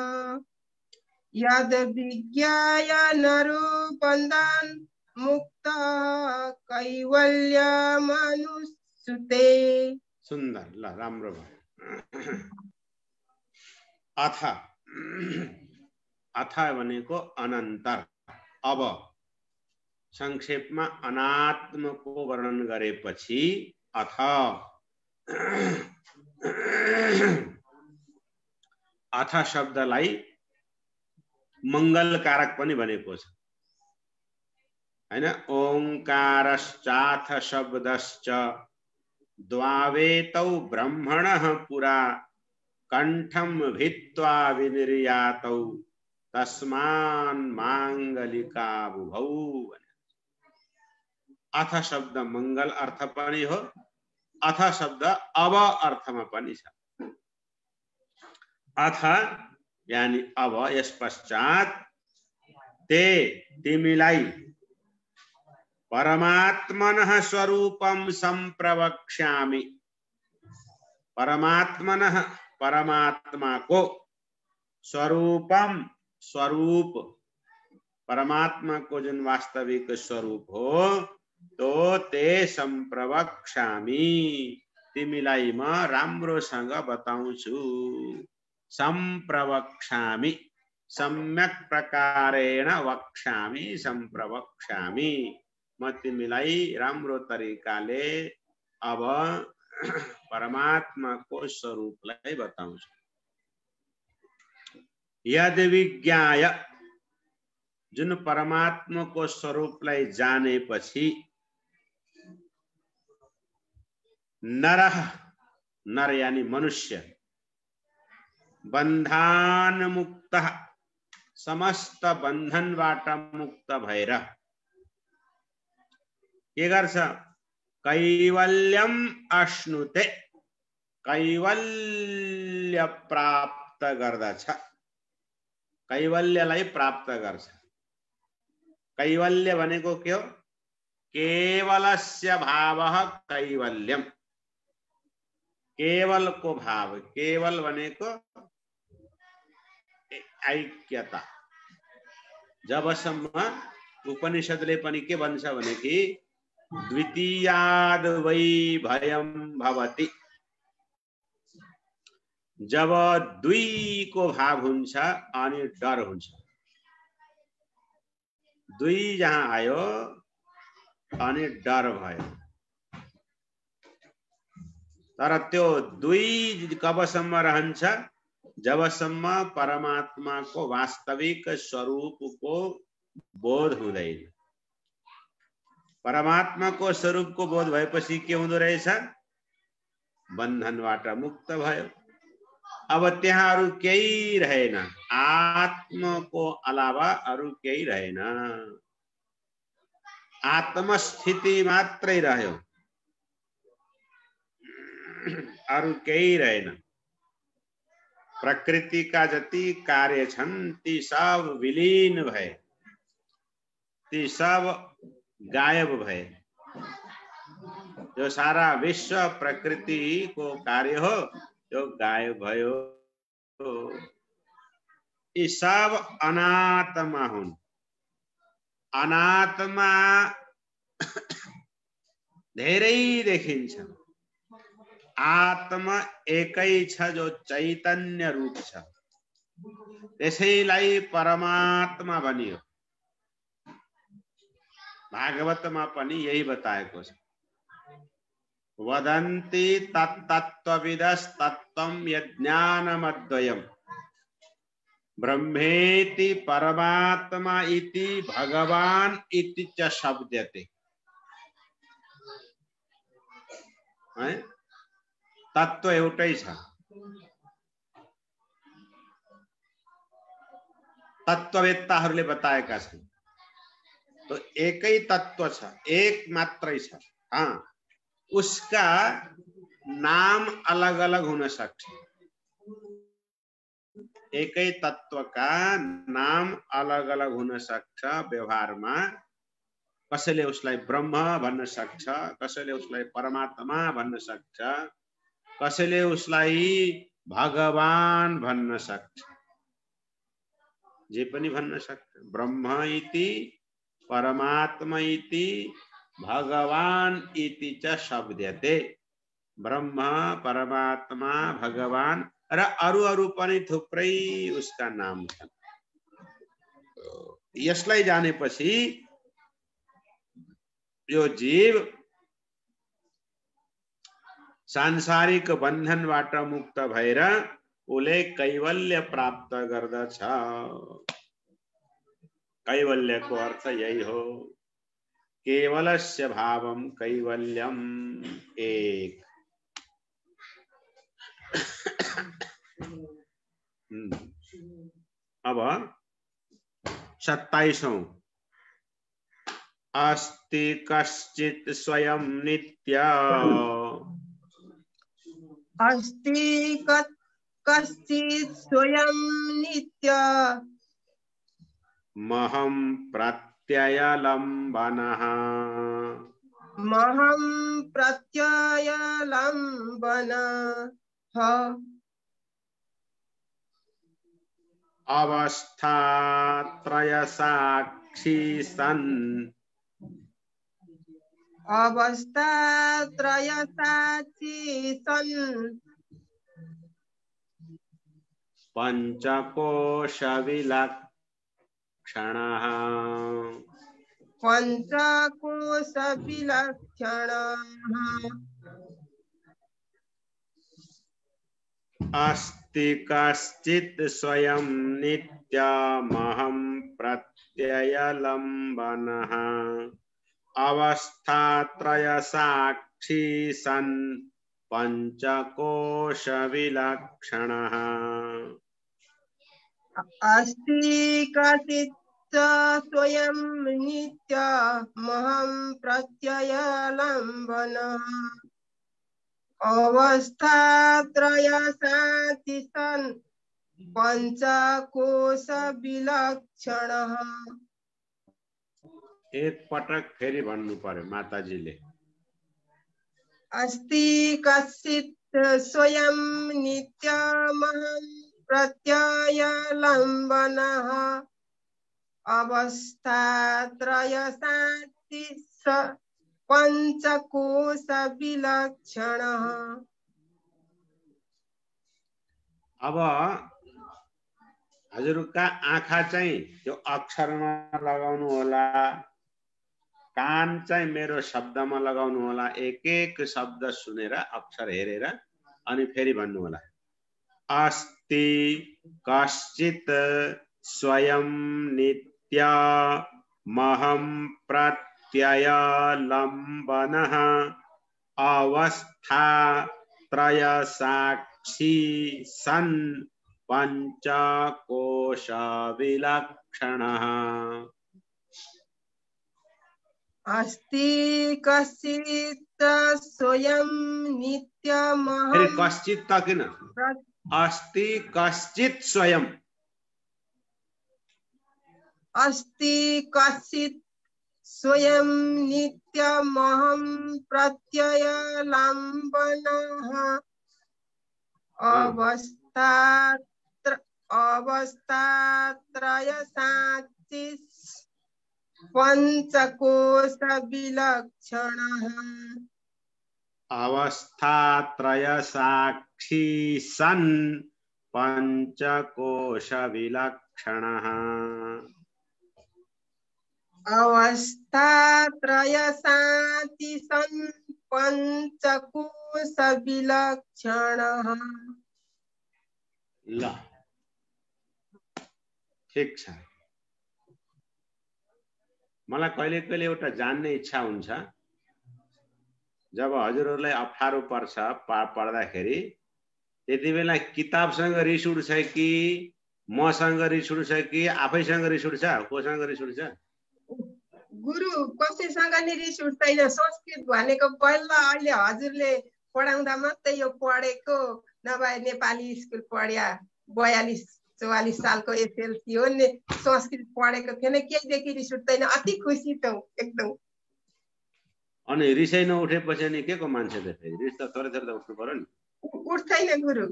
यद् विज्ञाय नरो बन्धान् मुक्तः कैवल्यमनुसुते। सुन्दर ल राम्रो भयो अथ अथ भनेको अनन्तर। अब संक्षेपमा अनात्मको वर्णन गरेपछि अथ अथ शब्दलाई मङ्गलकारक पनि भनेको छ। होइन? ओङ्कारश्चाथ शब्दश्च द्वावेतौ ब्रह्मणः पुरा कण्ठं भित्त्वा विनिर्यातौ तस्मान् माङ्गलिका बुभौ अथ शब्द मङ्गल अर्थ पनि हो। अथ शब्द अब अर्थमा पनि अथ यानि अब यस पश्चात ते तिमीलाई परमात्मनः स्वरूपं सम्प्रवक्ष्यामि। परमात्मनः परमात्माको स्वरूपम स्वरूप। परमात्मा को जुन वास्तविक स्वरूप हो तो ते सम्प्रवक्ष्यामि तिमीलाई म राम्रोसँग बताउँछु। सम्प्रवक्ष्यामि सम्यक प्रकारेण वक्ष्यामि सम्प्रवक्ष्यामि म तिमीलाई राम्रो तरिकाले अब *clears throat* परमात्माको स्वरूपलाई बताउँछु। यद विज्ञाय जुन परमात्माको स्वरूपलाई जानेपछि नर नर यानी मनुष्य। बन्धान मुक्त समस्त बन्धनबाट मुक्त भएर के कैवल्यम अश्नुते कैवल्य प्राप्त गर्दछ कैवल्यलाई प्राप्त गर्छ कैवल्य भनेको के हो केवलस्य भाव कैवल्यम। केवलको भाव केवल भनेको ऐक्यता। जबसम्म उपनिषदले पनि के भन्छ भने कि द्वितीयाद वै भयम भवति। जब दुईको भाव हुन्छ अनि डर हुन्छ दुई जहाँ आयो अनि डर भयो। तर त्यो दुई कबसम्म रहन्छ। जबसम्म परमात्माको वास्तविक स्वरूपको बोध हुँदैन। परमात्माको स्वरूपको बोध भएपछि के हुँदो रहेछ? मुक्त भयो। अब त्यहाँ अरू केही आत्मको अलावा अरू रहेन। आत्मस्थिति मात्रै रह्यो। अरू केही रहेन प्रकृतिका जति कार्य छन्, ती सब विलीन भए ती सब गायब भए जो सारा विश्व प्रकृति को कार्य हो त्यो गायब भयो यी सब अनात्मा हुन्। अनात्मा *coughs* धेरै देखिन्छ आत्मा एकै जो चैतन्य रूप त्यसैलाई परमात्मा भनियो। भागवतमा पनि यही बताएको छ। वदन्ति तत्तत्त्वविदस्तत्त्वं यज्ञानमद्वयम्। ब्रह्मेति परमात्मा इति भगवान इति च शब्दते। तत्व एउटै छ। तत्ववेत्ताहरूले बताएका छन्। तो एकै तत्व छ एक मात्रै छ। उसका नाम अलग अलग होना सक्छ। एकै तत्व का नाम अलग अलग हुन सक्छ व्यवहारमा। कसैले उसलाई ब्रह्म भन्न सक्छ कसैले उसलाई परमात्मा भन्न सक्छ। कसैले उसलाई भगवान भन्न सक्छ? जे पनि भन्न सक्छ। ब्रह्म इति, परमात्मा इति, भगवान इति च शब्दते ब्रह्म, परमात्मा, भगवान र अरू अरू पनि थुप्रै उसका नाम छन्। यसलाई जानेपछि यो जीव सांसारिक बन्धनबाट मुक्त भएर उसले कैवल्य प्राप्त गर्दछ। कैवल्यको अर्थ यही हो। केवलस्य भावम कैवल्यम एक। हम्म। अब सत्ताईसौं। अस्ति कश्चित् स्वयं नित्य। अस्ति कश्चित् स्वयं नित्य। महं प्रत्ययलम्बनः। महं प्रत्ययलम्बन। अवस्थात्रयसाक्षी सन् अवस्थात्रयसाक्षी सन् पञ्चकोशविलक्षणः पञ्चकोशविलक्षणः अस्ति कश्चित् स्वयं नित्यमहं प्रत्ययलम्बनः अवस्थात्रयसाक्षी सन् पञ्चकोशविलक्षणः। अस्ति कचित् स्वयं नित्यमहं प्रत्ययलम्बनः। अवस्थात्रयसाति सन् पञ्चकोशविलक्षणः। एक पटक फेरि भन्नु पर्यो माताजीले। अस्ति कश्चित् स्वयं नित्यमहं प्रत्ययलम्बनः अवस्थात्रयसाति स पञ्चकोशविलक्षणः। अब हजुरका आँखा चाहिँ त्यो अक्षरमा लगाउनु होला। कान चाहिँ मेरो शब्दमा लगाउनु होला एक एक शब्द सुनेर अक्षर हेरेर अनि फेरि अस्ति कश्चित् स्वयं नित्य महं प्रत्ययलम्बनः अवस्था त्रयसाक्षी सन् पञ्चकोशविलक्षणः। अस्ति कश्चित् स्वयं नित्यमहं कश्चित् किन अस्ति कश्चित् स्वयं। अस्ति कश्चित् स्वयं नित्यमहं प्रत्ययलम्बनः। अवस्थात्र अवस्थात्रयसाक्षी पञ्चकोशविलक्षणः। अवस्थात्रयसाक्षी सन् पञ्चकोशविलक्षणः। अवस्थात्रयसाति सन् पञ्चकोशविलक्षणः। ल। ठिक छ। मलाई कहिले कहिले एउटा जान्ने इच्छा हुन्छ जब हजुरहरूलाई अप्ठ्यारो पर्छ पा पढ्दाखेरि त्यति बेला किताबसँग रिस उठ्छ कि मसँग रिस उठ्छ कि आफैसँग रिस उठ्छ? कोसँग रिस उठ्छ? गुरु कसैसँग नि रिस उठ्दैन संस्कृत भनेको पहिला अहिले हजुरले पढाउँदा मात्रै यो पढेको नभए नेपाली स्कुल पढ्या बयालिस चौवालिस सालको एसएलसी हो नि संस्कृत पढेको थिएन केहीदेखि रिस उठ्दैन। अति खुसी छौ एकदम। अनि रिसै नउठेपछि अनि के को मान्छे त फेरि? रिस त थोरै थोरै त उठ्नु पर्यो नि। उठ्दैन गुरु।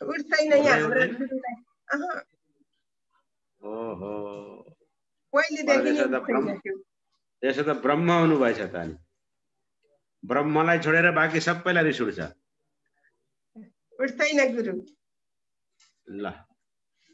उठ्दैन यहाँ हाम्रो गुरुलाई। अहँ, ओहो। पहिलेदेखि त्यसो त ब्रह्म हुनुभएछ त अनि। ब्रह्मलाई छोडेर बाँकी सबैलाई रिस उठ्छ। उठ्दैन गुरु। ल।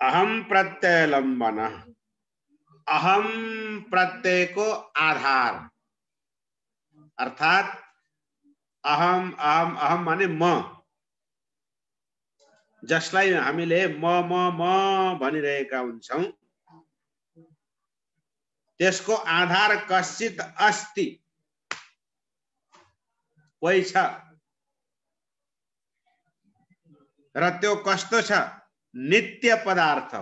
अहम प्रत्ययलम्बन अहम प्रत्यय को आधार। अर्थात अहम अहम अहम माने म। जसलाई हामीले म म म भनिरहेका हुन्छौँ। त्यसको आधार कश्चित अस्ति। कोही छ। र त्यो कस्तो छ? नित्य पदार्थ।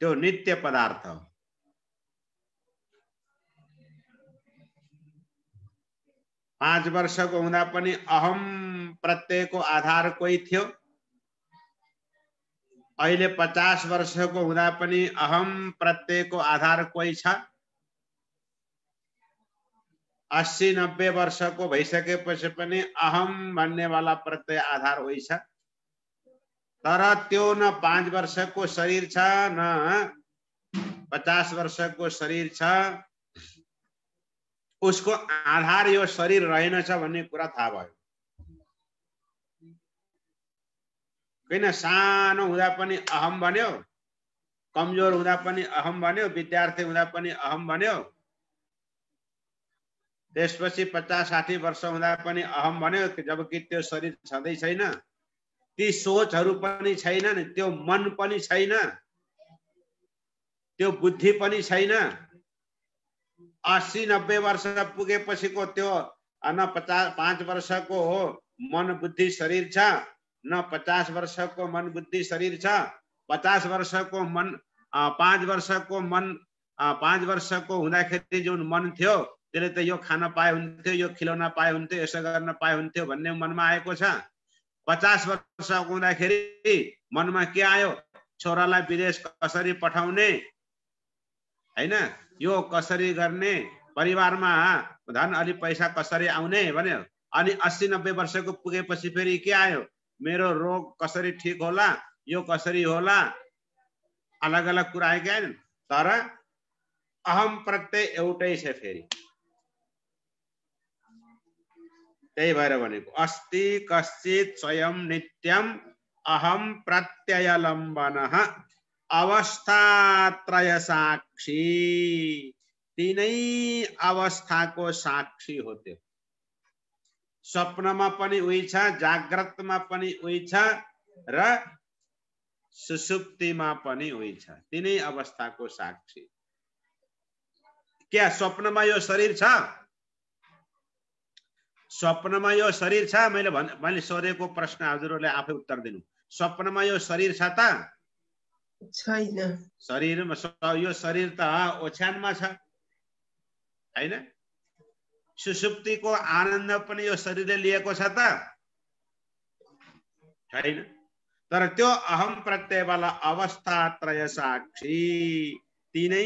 त्यो नित्य पदार्थ। पाँच वर्षको हुँदा पनि, अहम प्रत्यय को आधार कोई थियो? अहिले पचास वर्षको हुँदा पनि, अहम प्रत्ययको आधार कोही छ? अस्सी नब्बे वर्षको भइसकेपछि पनि अहम भन्नेवाला प्रत्यय आधार होइ छ तर त्यो न पाँच वर्षको शरीर छ न पचास वर्षको शरीर छ। उसको आधार यो शरीर रहेनछ भन्ने कुरा थाहा भयो। किन? सानो हुँदा पनि अहम बन्यो कमजोर हुँदा पनि अहम बन्यो विद्यार्थी हुँदा पनि अहम बन्यो त्यसपछि पचास साठी वर्ष हुँदा पनि अहम बन्यो जबकि त्यो शरीर छँदै छैन ती सोचहरू पनि छैनन् त्यो मन पनि छैन त्यो बुद्धि पनि छैन। अस्सी नब्बे वर्ष पुगेपछिको त्यो न पचास पाँच वर्षको हो मन बुद्धि शरीर छ न पचास वर्षको मन बुद्धि शरीर छ पचास वर्षको मन पाँच वर्षको मन पाँच वर्षको हुँदाखेरि जुन मन थियो त्यसले त यो खान पाए हुन्थ्यो यो खिलाउन पाए हुन्थ्यो यसो गर्न पाए हुन्थ्यो भन्ने मनमा आएको छ। पचास वर्षको हुँदाखेरि मनमा के आयो? छोरालाई विदेश कसरी पठाउने? होइन? यो कसरी गर्ने? परिवारमा धन अलि पैसा कसरी आउने भन्यो। अनि अस्सी नब्बे वर्षको पुगेपछि फेरि के आयो? मेरो रोग कसरी ठिक होला? यो कसरी होला? अलग अलग कुरा आयो क्या तर अहम प्रत्यय एउटै छ फेरि। त्यही भएर भनेको अस्ति कश्चित स्वयं नित्यम अहम प्रत्ययलम्बन अवस्थात्रय साक्षी तिनै अवस्थाको साक्षी हो त्यो स्वप्नमा पनि उही छ जाग्रतमा पनि उही छ र सुसुप्तिमा पनि उही छ तिनै अवस्थाको साक्षी। क्या स्वप्नमा यो शरीर छ? स्वप्नमा यो शरीर छ मैले भन् मैले सोधेको प्रश्न हजुरहरूले आफै उत्तर दिनु। स्वप्नमा यो शरीर छ त? छैन। शरीरमा यो शरीर त ओछ्यानमा छ। होइन? सुसुप्तिको आनन्द पनि यो शरीरले लिएको छ त? छैन। तर त्यो अहम प्रत्ययवाला अवस्था त्रय साक्षी तिनै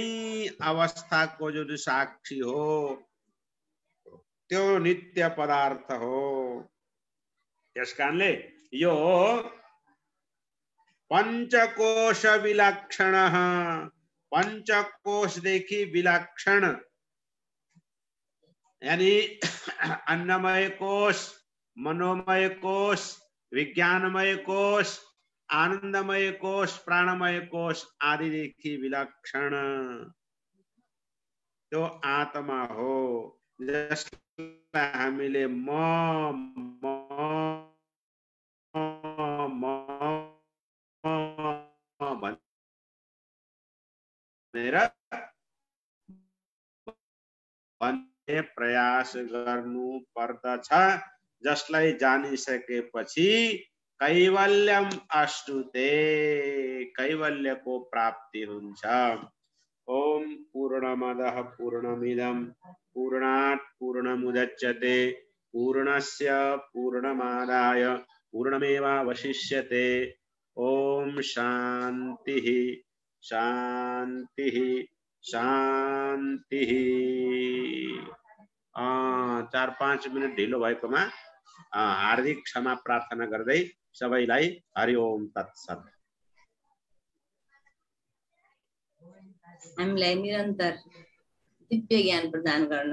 अवस्थाको जुन साक्षी हो त्यो नित्य पदार्थ हो त्यस कारणले यो पञ्चकोश विलक्षण पञ्चकोशदेखि विलक्षण। यानी *clears throat* अन्नमय कोश, मनोमय कोश, विज्ञानमय कोश, आनंदमय कोश, प्राणमय कोश आदि देखी विलक्षण। तो आत्मा हो। हामीले म भनेर भन्ने प्रयास गर्नु पर्दछ। जसलाई जानिसकेपछि कैवल्यम अष्टुते कैवल्यको प्राप्ति हुन्छ। ओम पूर्णमदः पूर्णमिदं पूर्णात् पूर्णमुदच्यते पूर्णस्य पूर्णमादाय पूर्णमेवावशिष्यते। ओम शान्तिः शान्तिः अँ, चार पाँच मिनट ढिलो भएकोमा हार्दिक क्षमा प्रार्थना गर्दै सबैलाई हरि ओम तत्सत। हामीलाई निरन्तर दिव्य ज्ञान प्रदान गर्न।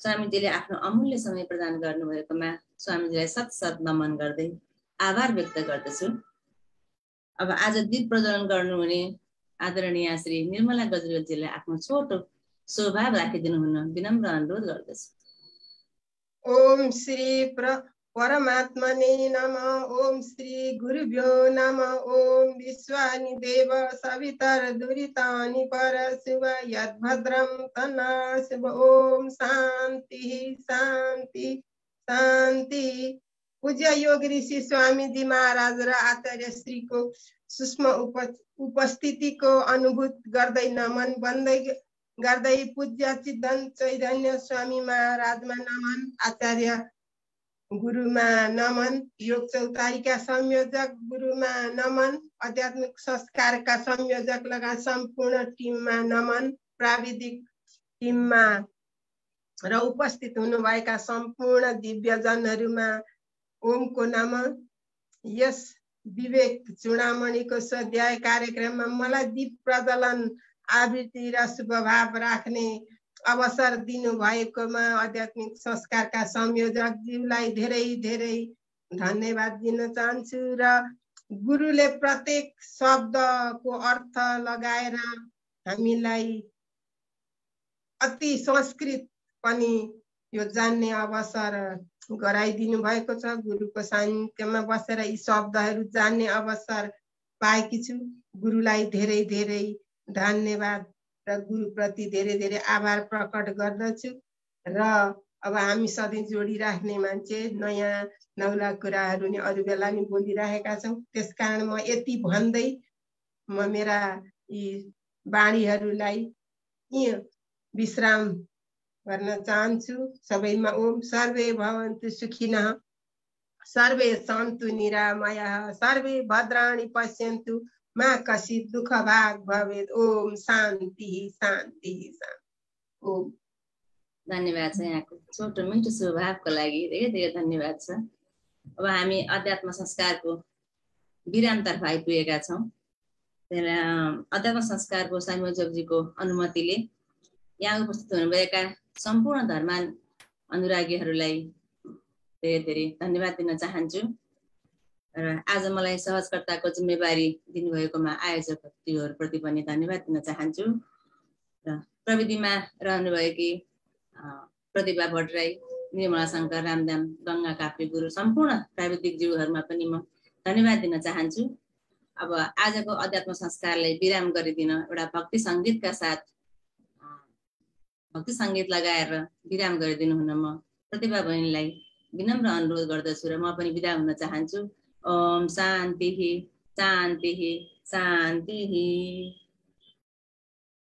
स्वामीजीले आफ्नो अमूल्य समय प्रदान गर्नुभएकोमा स्वामीजीलाई सत सत नमन गर्दै आभार व्यक्त गर्दछु। अब आज दीप प्रज्वलन गर्नुहुने आदरणीय श्री निर्मला गजरेलजीलाई आफ्नो छोटो स्वभाव राखिदिनु हुन विनम्र अनुरोध गर्दछु। ओम श्री प्र परमात्मने नम। ओम श्री गुरुभ्यो नम। ओम विश्वानि देव सवितर दुरितानि परशुभ यद्भद्रं तना शुभ ओम शान्ति शान्ति शान्ति। पूज्य योग ऋषि स्वामी जी महाराज र आचार्य श्री को सूक्ष्म उपस्थिति को अनुभूत गर्दै नमन बन्दै गर्दै पूज्य चिदन चैतन्य स्वामी महाराजमा नमन। आचार्य गुरुमा नमन योग चौतारीका संयोजक गुरुमा नमन आध्यात्मिक संस्कारका संयोजक लगायत सम्पूर्ण टिममा नमन प्राविधिक टिममा र उपस्थित हुनुभएका सम्पूर्ण दिव्यजनहरूमा ओमको नाम। यस विवेक चुडामणिको स्वाध्याय कार्यक्रममा मलाई दीप प्रज्वलन आवृत्ति र शुभभाव राख्ने अवसर दिनुभएकोमा आध्यात्मिक संस्कारका संयोजकज्यूलाई धेरै धेरै धन्यवाद दिन चाहन्छु र गुरुले प्रत्येक शब्दको अर्थ लगाएर हामीलाई अति संस्कृत पनि यो जान्ने अवसर गराइदिनु भएको छ। गुरुको सानिध्यमा बसेर यी शब्दहरू जान्ने अवसर पाएकी छु। गुरुलाई धेरै धेरै धन्यवाद। र गुरुप्रति धेरै धेरै आभार प्रकट गर्दछु। र अब हामी सधैँ जोडिराख्ने मान्छे नयाँ नौला कुराहरू नि अरू बेला नि बोलिरहेका छौँ। त्यसकारण म यति भन्दै म मेरा यी बाणीहरूलाई यी विश्राम गर्न चाहन्छु। सबैमा ओम। सर्वे भवन्तु सुखिनः। सर्वे सन्तु निरामयः। सर्वे भद्राणि पश्यन्तु। मा कसित दुःख भाग भवेद ओम शान्ति शान्ति ओम धन्यवाद छ यहाँको छोटो मिठो स्वभावको लागि। धेरै धेरै धन्यवाद छ। अब हामी अध्यात्म संस्कारको विरामतर्फ आइपुगेका छौँ। अध्यात्म संस्कारको संयोजकजीको अनुमतिले यहाँ उपस्थित हुनुभएका सम्पूर्ण धर्मान अनुरागीहरूलाई धेरै धेरै धन्यवाद दिन चाहन्छु। र आज मलाई सहजकर्ताको जिम्मेवारी दिनुभएकोमा आयोजकहरूप्रति पनि धन्यवाद दिन चाहन्छु। र प्रविधिमा रहनुभएकी प्रतिभा भट्टराई निर्मला शङ्कर रामदाम गङ्गा काप्रे गुरु सम्पूर्ण प्राविधिक जीवहरूमा पनि म धन्यवाद दिन चाहन्छु। अब आजको अध्यात्म संस्कारलाई विराम गरिदिन एउटा भक्ति सङ्गीतका साथ भक्ति सङ्गीत लगाएर विराम गरिदिनु हुन म प्रतिभा बहिनीलाई विनम्र अनुरोध गर्दछु र म पनि विदा हुन चाहन्छु। Om Shantihi, Shantihi, Shantihi.